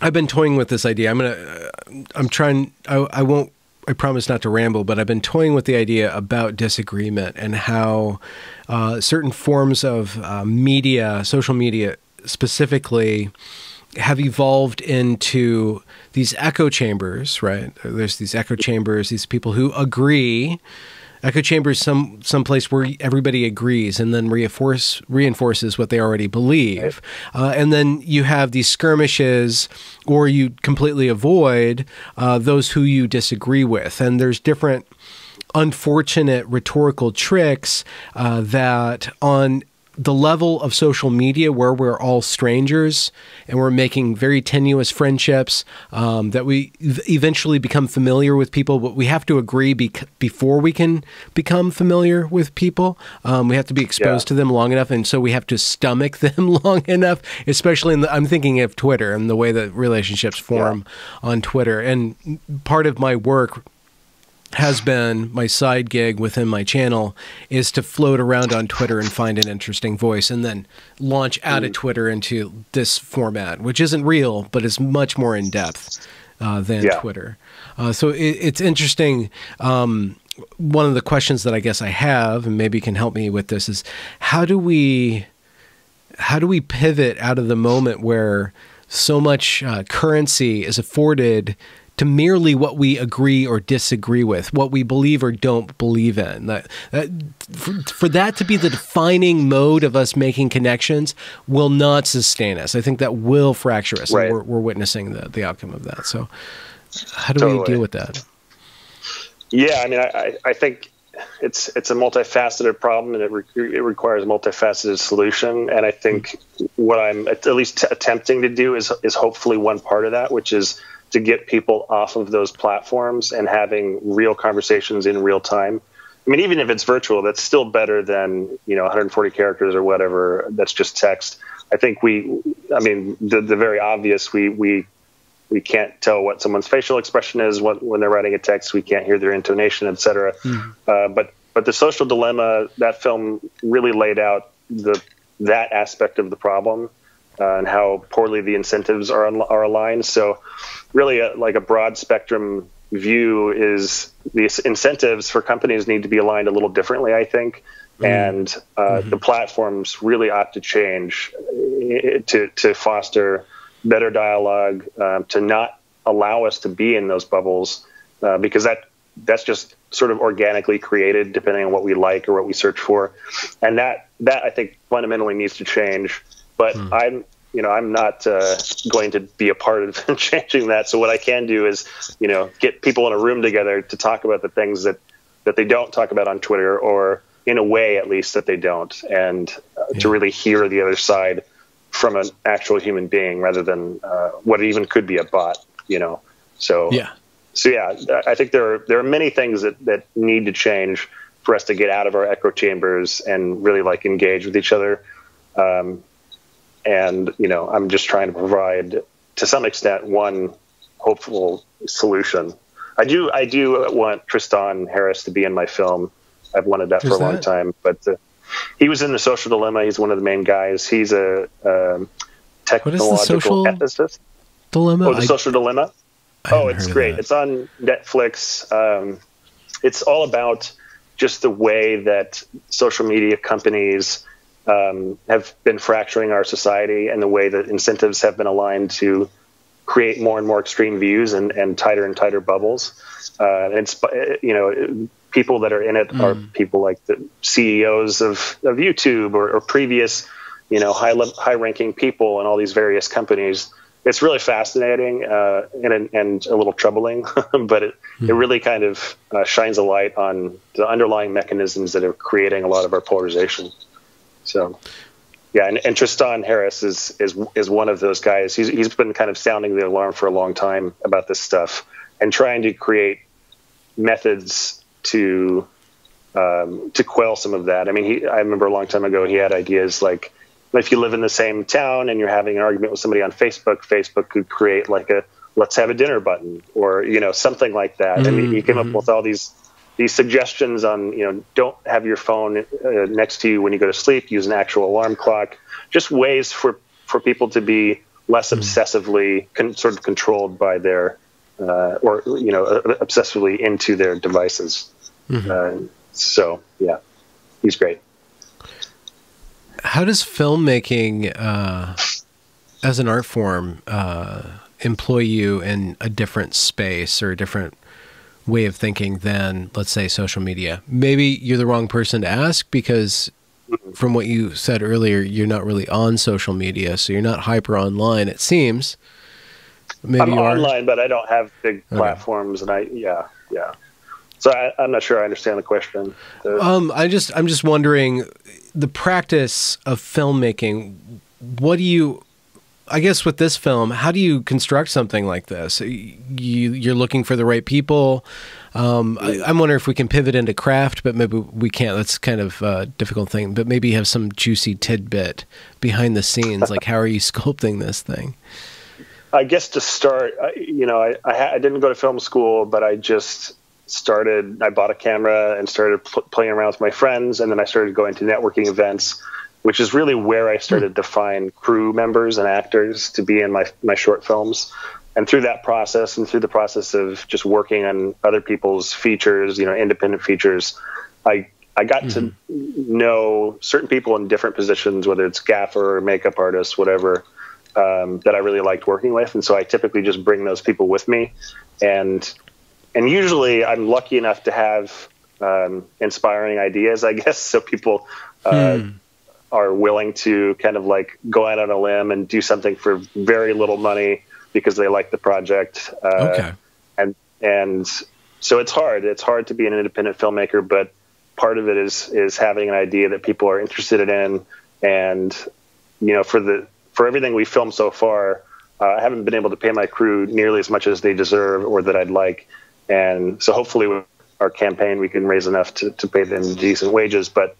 I've been toying with this idea, I'm gonna. Uh, I'm trying. I, I won't. I promise not to ramble, but I've been toying with the idea about disagreement and how uh, certain forms of uh, media, social media, specifically have evolved into these echo chambers, right? There's these echo chambers, these people who agree. Echo chambers, some some place where everybody agrees and then reinforce reinforces what they already believe, uh, and then you have these skirmishes, or you completely avoid uh, those who you disagree with, and there's different unfortunate rhetorical tricks uh, that on the level of social media where we're all strangers and we're making very tenuous friendships um, that we eventually become familiar with people but we have to agree before we can become familiar with people um, we have to be exposed yeah. to them long enough and so we have to stomach them long enough especially in the, i'm thinking of twitter and the way that relationships form yeah. on twitter and part of my work has been my side gig within my channel is to float around on Twitter and find an interesting voice and then launch out of Twitter into this format, which isn't real, but is much more in depth uh, than yeah. Twitter. Uh, so it, it's interesting. Um, one of the questions that I guess I have, and maybe you can help me with this, is how do we how do we pivot out of the moment where so much uh, currency is afforded to merely what we agree or disagree with, what we believe or don't believe in. That, that for, for, that to be the defining mode of us making connections will not sustain us. I think that will fracture us. Right. We're, we're, witnessing the, the outcome of that. So, how do totally. we deal with that? Yeah, I mean, I, I think it's it's a multifaceted problem and it, re- it requires a multifaceted solution. And I think what I'm at least t- attempting to do is is hopefully one part of that, which is to get people off of those platforms and having real conversations in real time. I mean, even if it's virtual, that's still better than you know 140 characters or whatever. That's just text. I think we, I mean, the, the very obvious. We we we can't tell what someone's facial expression is when, when they're writing a text. We can't hear their intonation, etc. Mm. Uh, but but the social dilemma that film really laid out the that aspect of the problem uh, and how poorly the incentives are are aligned. So really, a, like a broad spectrum view is the incentives for companies need to be aligned a little differently. I think. Mm. And uh, mm-hmm. the platforms really ought to change uh, to to foster better dialogue, um, to not allow us to be in those bubbles, uh, because that that's just sort of organically created depending on what we like or what we search for, and that that I think fundamentally needs to change. But hmm. I'm you know I'm not uh, going to be a part of changing that. So what I can do is you know get people in a room together to talk about the things that that they don't talk about on Twitter or in a way at least that they don't, and uh, yeah. to really hear the other side from an actual human being rather than uh, what even could be a bot. You know, so yeah, so yeah, I think there are there are many things that that need to change for us to get out of our echo chambers and really like engage with each other. Um, and you know, I'm just trying to provide to some extent one hopeful solution. I do I do want Tristan Harris to be in my film. I've wanted that Who's for a long time, but. Uh, he was in the Social Dilemma. He's one of the main guys. He's a um, technological ethicist. Dilemma. Oh, the I, Social Dilemma. oh, it's great. It's on Netflix. Um, it's all about just the way that social media companies um, have been fracturing our society and the way that incentives have been aligned to create more and more extreme views and, and tighter and tighter bubbles. Uh, and it's you know people that are in it mm. are people like the CEOs of, of YouTube or, or previous, you know, high high ranking people in all these various companies. It's really fascinating uh, and and a little troubling, but it mm. it really kind of uh, shines a light on the underlying mechanisms that are creating a lot of our polarization. So. Yeah, and, and Tristan Harris is is is one of those guys. He's he's been kind of sounding the alarm for a long time about this stuff and trying to create methods to um, to quell some of that. I mean, he, I remember a long time ago he had ideas like if you live in the same town and you're having an argument with somebody on Facebook, Facebook could create like a let's have a dinner button or you know something like that. Mm-hmm. And he, he came up mm-hmm. with all these these suggestions on you know don't have your phone uh, next to you when you go to sleep. Use an actual alarm clock. Just ways for for people to be less mm-hmm. obsessively con- sort of controlled by their uh, or you know obsessively into their devices. Mm-hmm. Uh, so yeah, he's great. How does filmmaking uh, as an art form uh, employ you in a different space or a different way of thinking than, let's say, social media? Maybe you're the wrong person to ask because mm-hmm. from what you said earlier, you're not really on social media, so you're not hyper online. It seems. Maybe I'm online, but I don't have big okay. platforms, and I yeah yeah. So I, am not sure I understand the question. Um, I just I'm just wondering the practice of filmmaking. What do you? I guess with this film, how do you construct something like this? You you're looking for the right people. Um, I, am wondering if we can pivot into craft, but maybe we can't. That's kind of a difficult thing. But maybe you have some juicy tidbit behind the scenes, like how are you sculpting this thing? I guess to start, you know, I, I, I didn't go to film school, but I just started i bought a camera and started pl- playing around with my friends and then i started going to networking events which is really where i started to find crew members and actors to be in my, my short films and through that process and through the process of just working on other people's features you know independent features i i got mm-hmm. to know certain people in different positions whether it's gaffer or makeup artist whatever um, that i really liked working with and so i typically just bring those people with me and and usually I'm lucky enough to have um, inspiring ideas, I guess. So people uh, hmm. Are willing to kind of like go out on a limb and do something for very little money because they like the project. Uh, okay. And and so it's hard. It's hard to be an independent filmmaker, but part of it is is having an idea that people are interested in, and you know, for the for everything we filmed so far, uh, I haven't been able to pay my crew nearly as much as they deserve or that I'd like. And so hopefully with our campaign, we can raise enough to, to pay them decent wages. But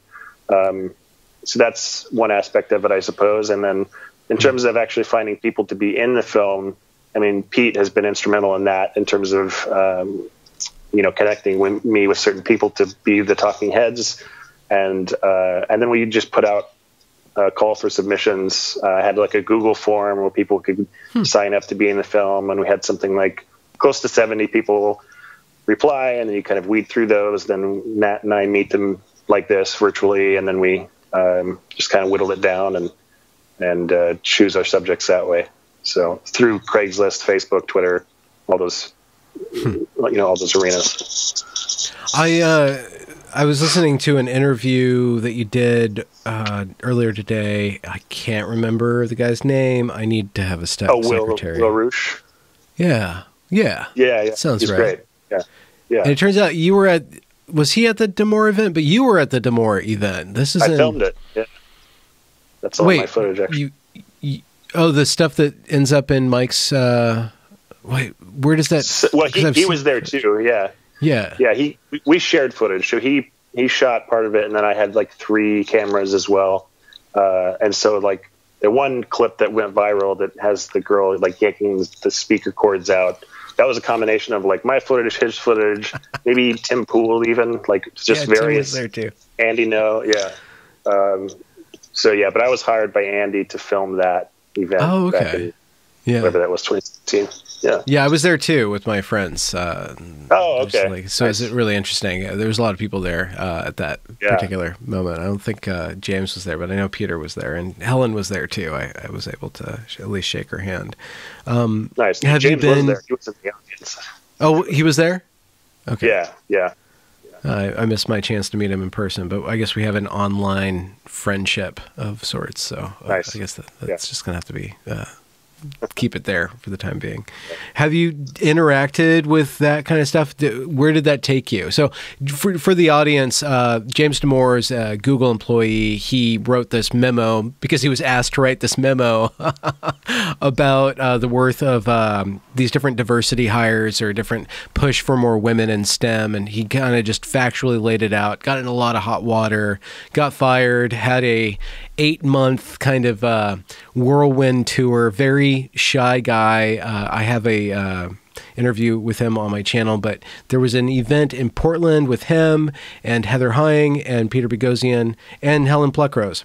um, so that's one aspect of it, I suppose. And then in terms of actually finding people to be in the film, I mean, Pete has been instrumental in that in terms of um, you know connecting with me with certain people to be the talking heads, and uh, and then we just put out a call for submissions. Uh, I had like a Google form where people could hmm. sign up to be in the film, and we had something like close to seventy people reply, and then you kind of weed through those. Then Matt and I meet them like this virtually, and then we um, just kind of whittle it down and and uh, choose our subjects that way. So through Craigslist, Facebook, Twitter, all those hmm. you know all those arenas. I uh, I was listening to an interview that you did uh, earlier today. I can't remember the guy's name. I need to have a step oh, Will, secretary. Will Roosh. Yeah, yeah, yeah. yeah. Sounds He's right. Great. Yeah, yeah. And it turns out you were at. Was he at the Damore event? But you were at the Damore event. This is. I in, filmed it. Yeah. That's all wait, my footage. Actually. You, you, oh, the stuff that ends up in Mike's. Uh, wait, where does that? So, well, he, he was there too. Yeah. Yeah. Yeah. He we shared footage. So he he shot part of it, and then I had like three cameras as well. Uh, and so like the one clip that went viral that has the girl like yanking the speaker cords out. That was a combination of like my footage, his footage, maybe Tim Pool even like just yeah, various. there too. Andy, no, yeah. Um, so yeah, but I was hired by Andy to film that event. Oh, okay. Yeah, whatever that was, 2016. Yeah, yeah, I was there too with my friends. Uh, oh, okay. Like, so nice. it's really interesting. There was a lot of people there uh, at that yeah. particular moment. I don't think uh, James was there, but I know Peter was there, and Helen was there too. I, I was able to at least shake her hand. Um, nice. Have James you been? Was there. He was in the audience. Oh, he was there. Okay. Yeah, yeah. Uh, I missed my chance to meet him in person, but I guess we have an online friendship of sorts. So uh, nice. I guess that, that's yeah. just gonna have to be uh, keep it there for the time being. Have you interacted with that kind of stuff? Where did that take you? So, for, for the audience, uh, James Damore is a Google employee. He wrote this memo because he was asked to write this memo about uh, the worth of um, these different diversity hires or different push for more women in STEM. And he kind of just factually laid it out, got in a lot of hot water, got fired, had a eight month kind of uh, whirlwind tour. Very shy guy. Uh, I have a uh, interview with him on my channel, but there was an event in Portland with him and Heather Heying and Peter Boghossian and Helen Pluckrose.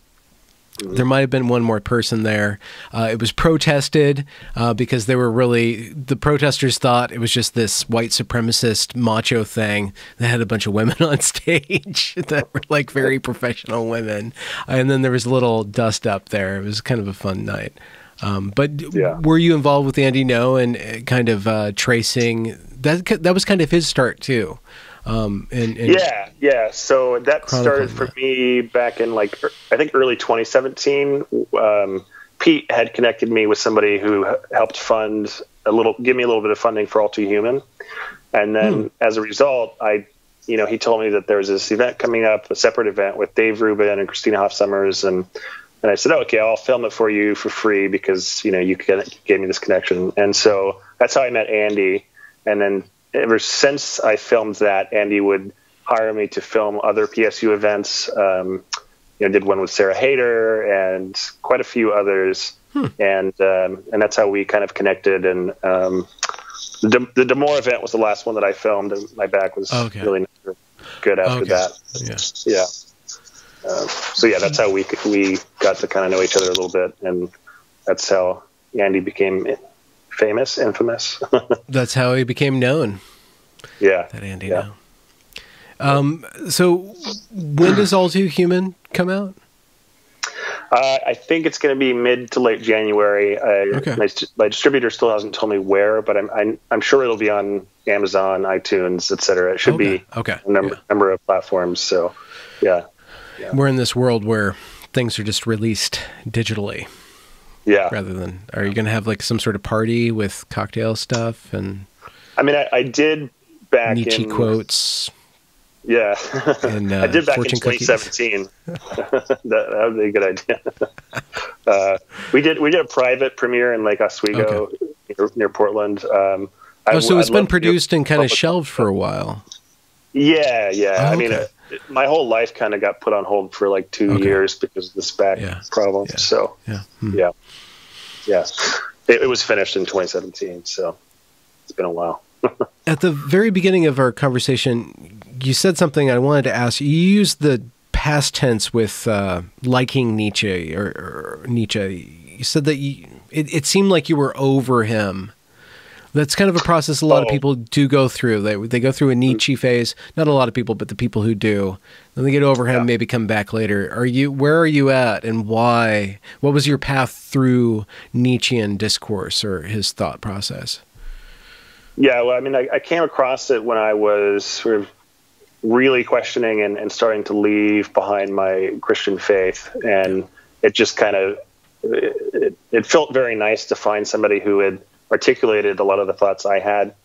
There might have been one more person there. Uh, it was protested uh, because they were really, the protesters thought it was just this white supremacist macho thing that had a bunch of women on stage that were like very professional women. And then there was a little dust up there. It was kind of a fun night. Um, but yeah. were you involved with Andy Ngo and uh, kind of uh, tracing that? That was kind of his start too. Um, and, and yeah, yeah. So that started for that. me back in like I think early 2017. Um, Pete had connected me with somebody who helped fund a little, give me a little bit of funding for All Too Human, and then hmm. as a result, I, you know, he told me that there was this event coming up, a separate event with Dave Rubin and Christina Hoff Sommers, and and I said, oh, okay, I'll film it for you for free because you know you gave me this connection, and so that's how I met Andy, and then ever since I filmed that, Andy would hire me to film other PSU events. Um, you know, did one with Sarah Haider and quite a few others, hmm. and um, and that's how we kind of connected. And um, the the Damore event was the last one that I filmed, and my back was okay. really good after okay. that. Yeah, yeah. Uh, so yeah, that's how we we got to kind of know each other a little bit, and that's how Andy became famous, infamous. That's how he became known. Yeah, that Andy yeah. Know. Um, so when does All Too Human come out? Uh, I think it's going to be mid to late January. I, okay. my, my, distributor still hasn't told me where, but I'm, I'm, I'm sure it'll be on Amazon, iTunes, etc. It should okay. be okay. a number, yeah. number of platforms. So, yeah. yeah. We're in this world where things are just released digitally. Yeah. Rather than, are you going to have like some sort of party with cocktail stuff and? I mean, I, I did back Nietzsche in, quotes. Yeah, and, uh, I did back in 2017. that, that, would be a good idea. uh, we did we did a private premiere in Lake Oswego okay. near, near, Portland. Um, oh, I, so it's I'd been produced and kind of shelved for a while. Yeah, yeah. Oh, I mean, uh, my whole life kind of got put on hold for like two okay. years because of this back yeah. problem. Yeah. So yeah, hmm. yeah, yeah. it, it was finished in 2017, so it's been a while. At the very beginning of our conversation, you said something I wanted to ask. You used the past tense with uh, liking Nietzsche or, or, Nietzsche. You said that you, it, it seemed like you were over him. That's kind of a process a lot oh. of people do go through. They they go through a Nietzsche mm. phase. Not a lot of people, but the people who do. Then they get over him, yeah. maybe come back later. Are you where are you at and why? What was your path through Nietzschean discourse or his thought process? Yeah, well, I mean, I, I came across it when I was sort of really questioning and, and starting to leave behind my Christian faith, and it just kind of it, it felt very nice to find somebody who had articulated a lot of the thoughts I had.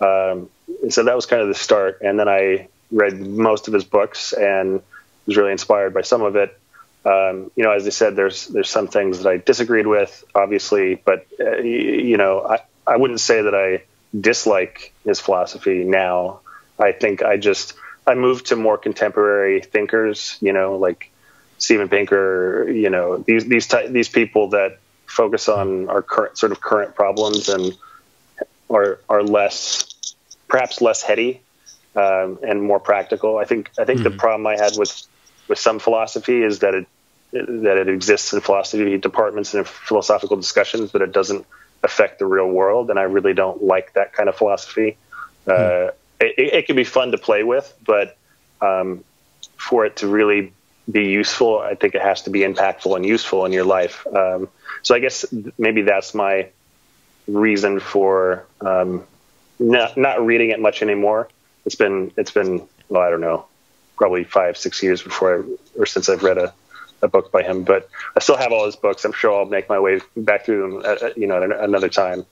Um, so that was kind of the start. And then I read most of his books and was really inspired by some of it. Um, you know, as I said, there's there's some things that I disagreed with, obviously, but uh, you know, I, I wouldn't say that I dislike his philosophy now. I think I just I moved to more contemporary thinkers, you know, like Steven Pinker, you know, these these ty- these people that focus on our current sort of current problems and are are less perhaps less heady um, and more practical. I think I think mm-hmm. the problem I had with with some philosophy is that it that it exists in philosophy departments and philosophical discussions, but it doesn't affect the real world. And I really don't like that kind of philosophy. Mm-hmm. Uh, it, it, can be fun to play with, but um, for it to really be useful, I think it has to be impactful and useful in your life. Um, so I guess maybe that's my reason for um, not not reading it much anymore. It's been it's been well I don't know probably five six years before I, or since I've read a, a book by him, but I still have all his books. I'm sure I'll make my way back through them at, uh, uh, you know at another time.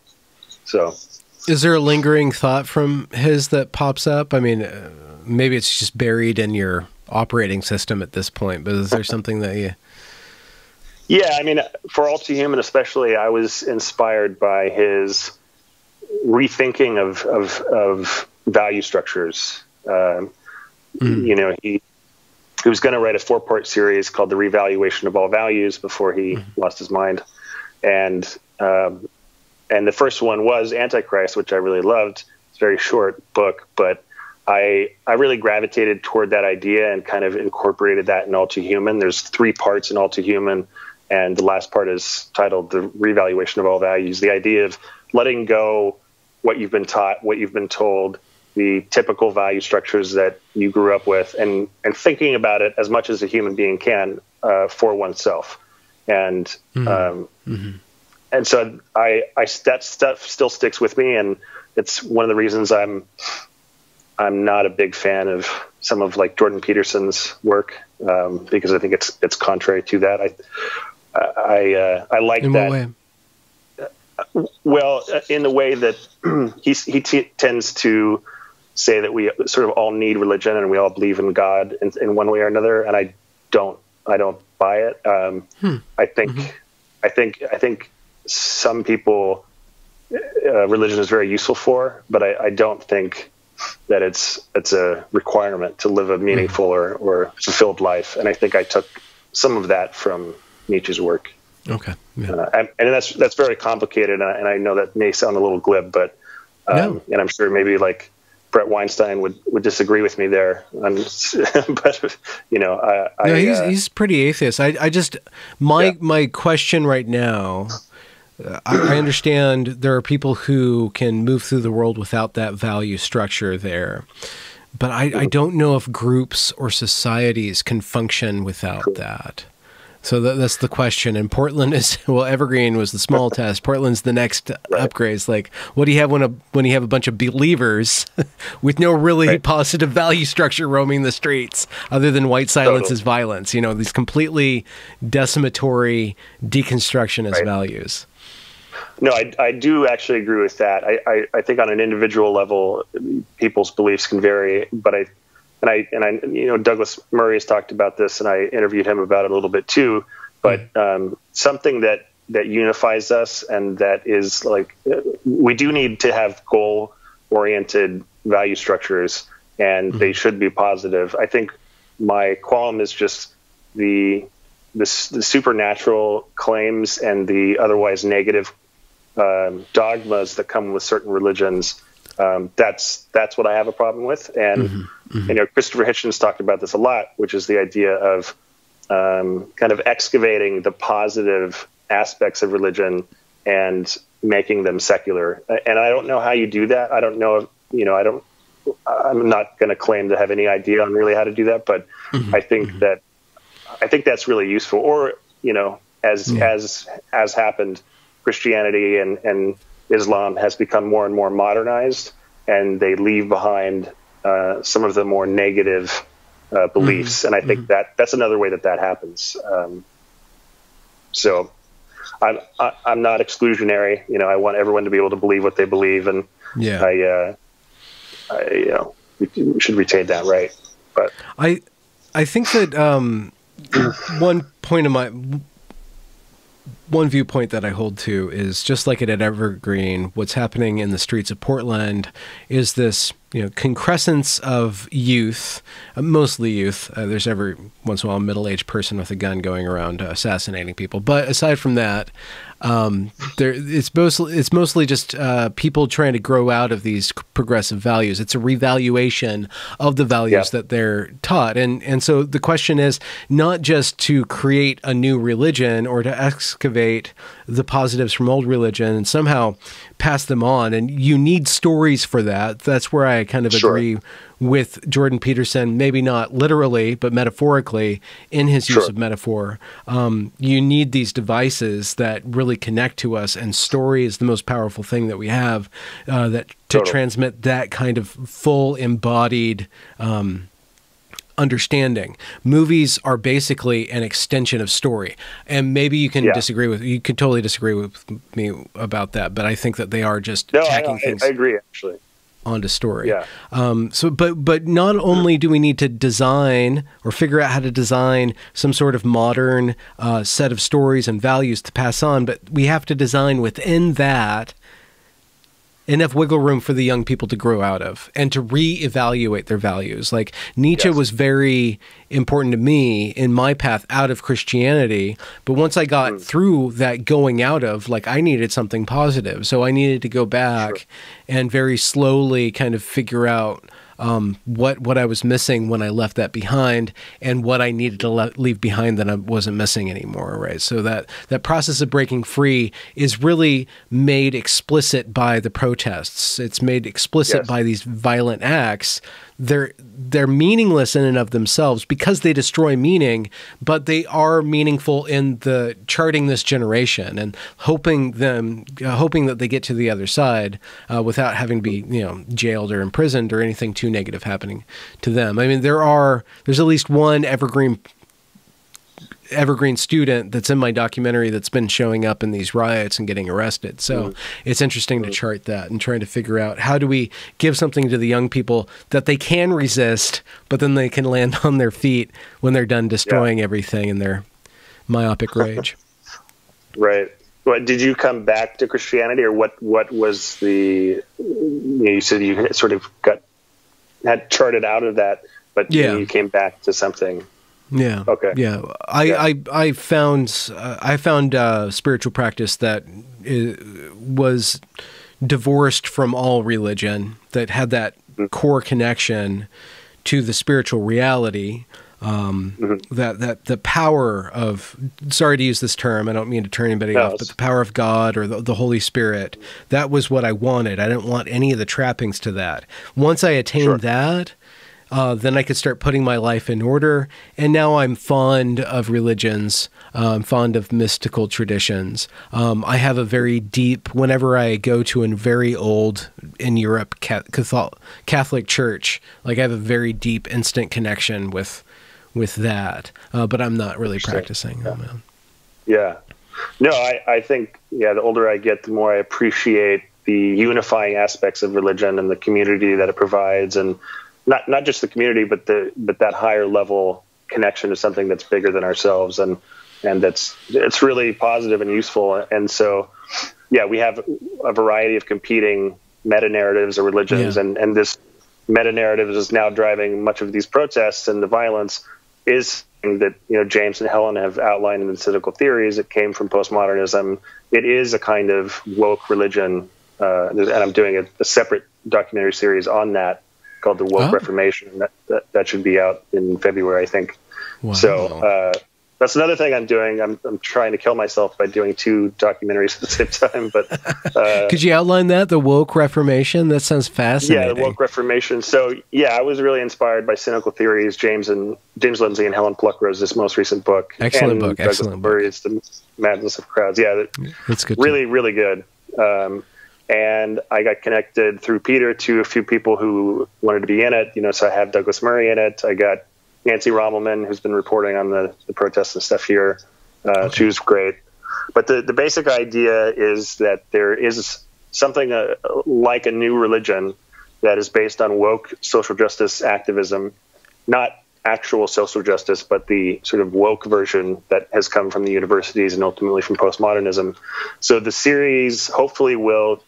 So, is there a lingering thought from his that pops up? I mean, uh, maybe it's just buried in your operating system at this point, but is there something that you yeah, I mean, for All Too Human especially, I was inspired by his rethinking of of, of value structures. Um, mm. You know, he he was going to write a four part series called The Revaluation of All Values before he mm. lost his mind, and um, and the first one was Antichrist, which I really loved. It's a very short book, but I I really gravitated toward that idea and kind of incorporated that in All Too Human. There's three parts in All Too Human and the last part is titled The Revaluation of All Values. The idea of letting go what you've been taught, what you've been told, the typical value structures that you grew up with, and, and thinking about it as much as a human being can uh, for oneself. And mm-hmm. Um, mm-hmm. and so I, I that stuff still sticks with me, and it's one of the reasons I'm I'm not a big fan of some of like Jordan Peterson's work um, because I think it's it's contrary to that. I I uh, I like in that. Way? Well, uh, in the way that he he t- tends to say that we sort of all need religion and we all believe in God in, in one way or another, and I don't I don't buy it. Um, hmm. I think mm-hmm. I think I think some people uh, religion is very useful for, but I, I, don't think that it's it's a requirement to live a meaningful or, or fulfilled life. And I think I took some of that from Nietzsche's work. Okay. Yeah. Uh, and, and, that's that's very complicated, and I, and I, know that may sound a little glib, but um, no. and I'm sure maybe like Bret Weinstein would, would disagree with me there. but you know, I, no, he's uh, he's pretty atheist. I I just my yeah. my question right now. Uh, I, I understand there are people who can move through the world without that value structure there, but I, I don't know if groups or societies can function without that. So that, that's the question. And Portland is well, Evergreen was the small test. Portland's the next right. upgrade. like, what do you have when a when you have a bunch of believers with no really right. positive value structure roaming the streets, other than white silence totally. is violence? You know, these completely decimatory deconstructionist right. values. No, I, I do actually agree with that. I, I, I think on an individual level, people's beliefs can vary, but I and I and I you know Douglas Murray has talked about this, and I interviewed him about it a little bit too. But mm. um, something that that unifies us and that is like we do need to have goal oriented value structures, and mm-hmm. they should be positive. I think my qualm is just the the, the supernatural claims and the otherwise negative um, dogmas that come with certain religions. Um, that's that's what I have a problem with. And mm-hmm, mm-hmm. you know, Christopher Hitchens talked about this a lot, which is the idea of um, kind of excavating the positive aspects of religion and making them secular. And I don't know how you do that. I don't know. If, you know, I don't. I'm not going to claim to have any idea on really how to do that, but mm-hmm, I think mm-hmm. that I think that's really useful. Or you know, as mm. as as happened, Christianity and and Islam has become more and more modernized, and they leave behind uh, some of the more negative uh, beliefs. Mm-hmm. And I think mm-hmm. that that's another way that that happens. Um, so I'm I, am i am not exclusionary. You know, I want everyone to be able to believe what they believe, and yeah, I, uh, I you know, we, we should retain that right. But I I think that um, one point of my one viewpoint that I hold to is just like it at Evergreen, what's happening in the streets of Portland is this you know concrescence of youth, uh, mostly youth. Uh, there's every once in a while a middle-aged person with a gun going around uh, assassinating people, but aside from that, um, there, it's mostly it's mostly just uh, people trying to grow out of these progressive values. It's a revaluation of the values yeah. that they're taught, and and so the question is not just to create a new religion or to excavate the positives from old religion and somehow pass them on. And you need stories for that. That's where I kind of sure. agree with Jordan Peterson, maybe not literally, but metaphorically in his use of metaphor. Um, you need these devices that really connect to us, and story is the most powerful thing that we have uh, that to totally. transmit that kind of full embodied. Um, understanding. Movies are basically an extension of story. And maybe you can yeah. disagree with you could totally disagree with me about that, but I think that they are just no, tacking I, things. I agree actually onto story. Yeah. Um, so, but but not only do we need to design or figure out how to design some sort of modern uh, set of stories and values to pass on, but we have to design within that enough wiggle room for the young people to grow out of and to reevaluate their values. Like Nietzsche yes. was very important to me in my path out of Christianity, but once I got mm. through that going out of, like I needed something positive. So I needed to go back sure. and very slowly kind of figure out um, what what I was missing when I left that behind, and what I needed to le- leave behind that I wasn't missing anymore. Right. So that that process of breaking free is really made explicit by the protests. It's made explicit yes. by these violent acts they're they're meaningless in and of themselves because they destroy meaning, but they are meaningful in the charting this generation and hoping them uh, hoping that they get to the other side uh, without having to be you know jailed or imprisoned or anything too negative happening to them. I mean, there are there's at least one evergreen evergreen student that's in my documentary that's been showing up in these riots and getting arrested. So mm. it's interesting to chart that and trying to figure out how do we give something to the young people that they can resist, but then they can land on their feet when they're done destroying yeah. everything in their myopic rage. right. What did you come back to Christianity, or what? What was the? You, know, you said you sort of got had charted out of that, but yeah. you came back to something. Yeah. Okay. Yeah. I yeah. I, I found uh, I found uh, spiritual practice that was divorced from all religion that had that mm-hmm. core connection to the spiritual reality. Um, mm-hmm. That that the power of sorry to use this term, I don't mean to turn anybody off, but the power of God or the, the Holy Spirit. That was what I wanted. I didn't want any of the trappings to that. Once I attained sure. that, uh, then I could start putting my life in order. And now I'm fond of religions. Uh, I'm fond of mystical traditions. Um, I have a very deep, whenever I go to a very old, in Europe, Catholic church, like I have a very deep instant connection with with that. Uh, but I'm not really practicing. Yeah. yeah. No, I, I think, yeah, the older I get, the more I appreciate the unifying aspects of religion and the community that it provides and not not just the community, but the but that higher level connection to something that's bigger than ourselves, and and that's it's really positive and useful. And so, yeah, we have a variety of competing meta narratives or religions, yeah. and and this meta narrative is now driving much of these protests and the violence is that you know James and Helen have outlined in the cynical theories. It came from postmodernism. It is a kind of woke religion, uh, and I'm doing a, a, separate documentary series on that called the Woke oh. Reformation. That, that, that should be out in February, I think. Wow. So uh, that's another thing I'm doing. I'm, I'm trying to kill myself by doing two documentaries at the same time. But uh, could you outline that the woke Reformation? That sounds fascinating. Yeah, the woke Reformation. So yeah, I was really inspired by cynical theories. James and James Lindsay and Helen Pluckrose, this most recent book. Excellent book. Douglas excellent Murray's book. The Madness of Crowds. Yeah, that's good. Really, too. really good. Um, and I got connected through Peter to a few people who wanted to be in it. You know, so I have Douglas Murray in it. I got Nancy Rommelmann, who's been reporting on the, the protests and stuff here. Uh, okay. She was great. But the, the basic idea is that there is something uh, like a new religion that is based on woke social justice activism, not actual social justice, but the sort of woke version that has come from the universities and ultimately from postmodernism. So the series hopefully will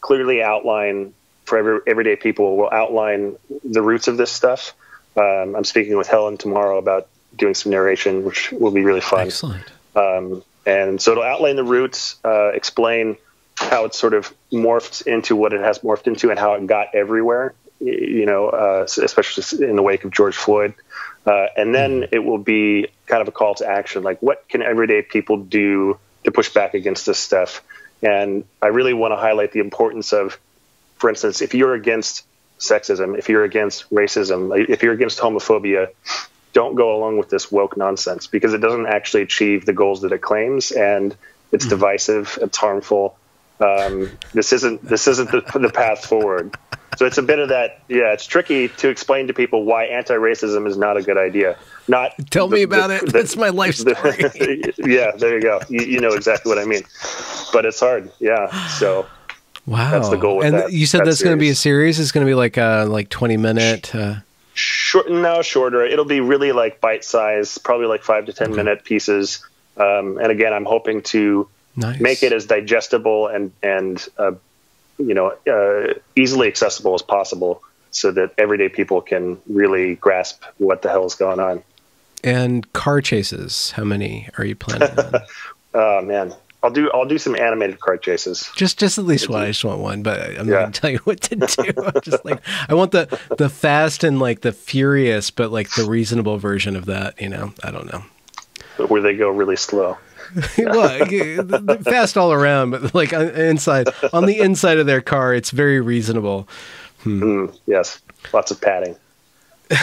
clearly outline for every, everyday people, will outline the roots of this stuff um, I'm speaking with Helen tomorrow about doing some narration, which will be really fun. Excellent. Um, and so it'll outline the roots, uh, explain how it sort of morphed into what it has morphed into, and how it got everywhere. You know, uh, especially in the wake of George Floyd. Uh, and then mm. it will be kind of a call to action, like what can everyday people do to push back against this stuff? And I really want to highlight the importance of, for instance, if you're against sexism, if you're against racism, if you're against homophobia, don't go along with this woke nonsense because it doesn't actually achieve the goals that it claims, and it's mm-hmm. divisive, it's harmful. Um, this isn't this isn't the, the path forward. So it's a bit of that. Yeah, it's tricky to explain to people why anti-racism is not a good idea. Not tell the, me about the, it. The, That's my life story. yeah, there you go. You, you know exactly what I mean. But it's hard. Yeah. So Wow, that's the goal. and that, you said that that's going to be a series. It's going to be like a uh, like twenty minute. Uh... Short, no, shorter. It'll be really like bite size, probably like five to ten okay. minute pieces. Um, and again, I'm hoping to nice. make it as digestible and and uh, you know uh, easily accessible as possible, so that everyday people can really grasp what the hell is going on. And car chases, how many are you planning on? oh man, I'll do I'll do some animated car chases. Just just at least one. I just want one, but I'm yeah. not gonna tell you what to do. I'm just like I want the the fast and like the furious, but like the reasonable version of that. You know, I don't know. Where they go really slow. well, fast all around, but like inside on the inside of their car, it's very reasonable. Hmm. Mm, yes, lots of padding.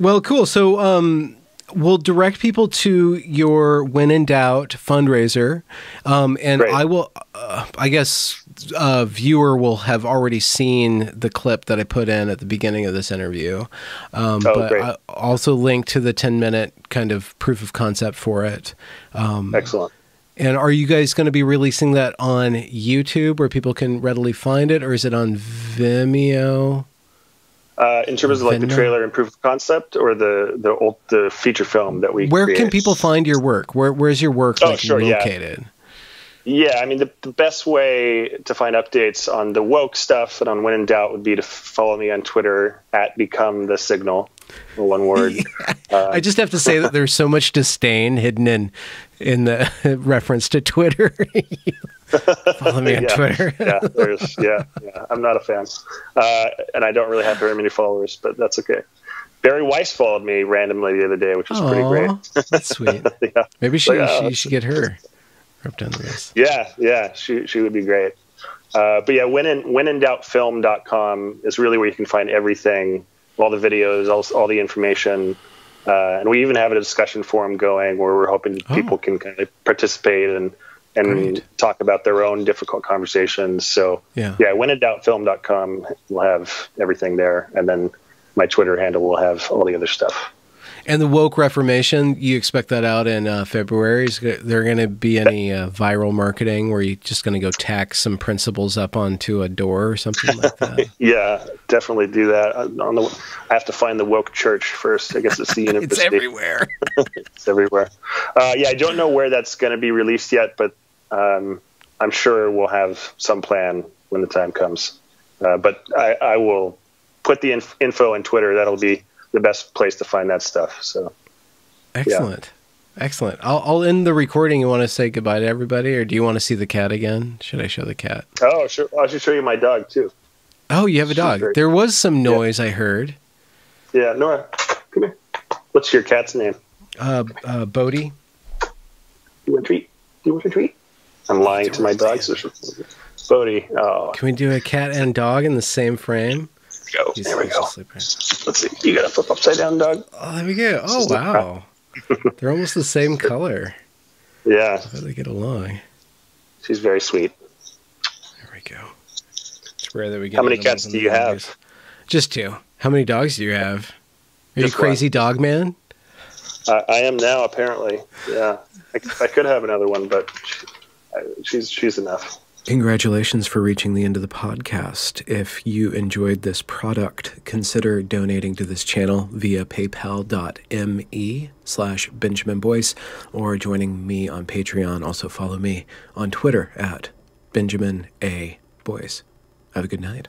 well, cool. So, um, we'll direct people to your when in doubt fundraiser um, and i will uh, i guess a viewer will have already seen the clip that i put in at the beginning of this interview. Um, oh, but great. I also link to the 10 minute kind of proof of concept for it. Um, excellent. and are you guys going to be releasing that on youtube where people can readily find it or is it on vimeo uh, in terms of like the trailer and proof of concept, or the the old, the feature film that we. Where created? can people find your work? Where where's your work oh, like, sure, located? Yeah. yeah, I mean the, the best way to find updates on the woke stuff and on when in doubt would be to follow me on Twitter at become the signal, one word. uh, I just have to say that there's so much disdain hidden in in the reference to Twitter. Follow me on yeah, Twitter. yeah, there's, yeah, yeah. I'm not a fan, uh, and I don't really have very many followers, but that's okay. Bari Weiss followed me randomly the other day, which was Aww, pretty great. that's sweet. yeah. Maybe she, like, she, should get her roped into this. Yeah, yeah, she she would be great. Uh, but yeah, when in whenindoubtfilm.com is really where you can find everything, all the videos, all, all the information. Uh, and we even have a discussion forum going where we're hoping oh. people can kind of participate and and Great. talk about their own difficult conversations. So yeah, yeah, whenindoubtfilm.com will have everything there, and then my Twitter handle will have all the other stuff. And the woke reformation, you expect that out in uh, February? Is there going to be any uh, viral marketing where you're just going to go tack some principles up onto a door or something like that? yeah, definitely do that. Uh, on the, I have to find the woke church first. I guess it's the university. it's everywhere. it's everywhere. Uh, yeah, I don't know where that's going to be released yet, but um, I'm sure we'll have some plan when the time comes. Uh, but I, I, will put the inf- info on Twitter. That'll be the best place to find that stuff. So excellent. Yeah. Excellent. I'll, I'll end the recording. You want to say goodbye to everybody, or do you want to see the cat again? Should I show the cat? Oh, sure. I should show you my dog too. Oh, you have a dog. There was some noise yeah. I heard. Yeah, Nora, come here. What's your cat's name? Uh, uh, Bodie. You want a treat? You want a treat? I'm lying to my dog. Bodie. Oh. Can we do a cat and dog in the same frame? Go. He's, there we go. Let's see. You got to flip upside down, dog. Oh, there we go. Oh, wow. They're almost the same color. Yeah. How they get along. She's very sweet. There we go. It's rare that we get. How many cats do you have? Just two. How many dogs do you have? Are Just you crazy one. dog man? I, I, am now, apparently. Yeah, I, I could have another one, but she's she's enough. Congratulations for reaching the end of the podcast. If you enjoyed this product, consider donating to this channel via paypal.me slash Benjamin Boyce or joining me on Patreon. Also follow me on Twitter at Benjamin A. Boyce. Have a good night.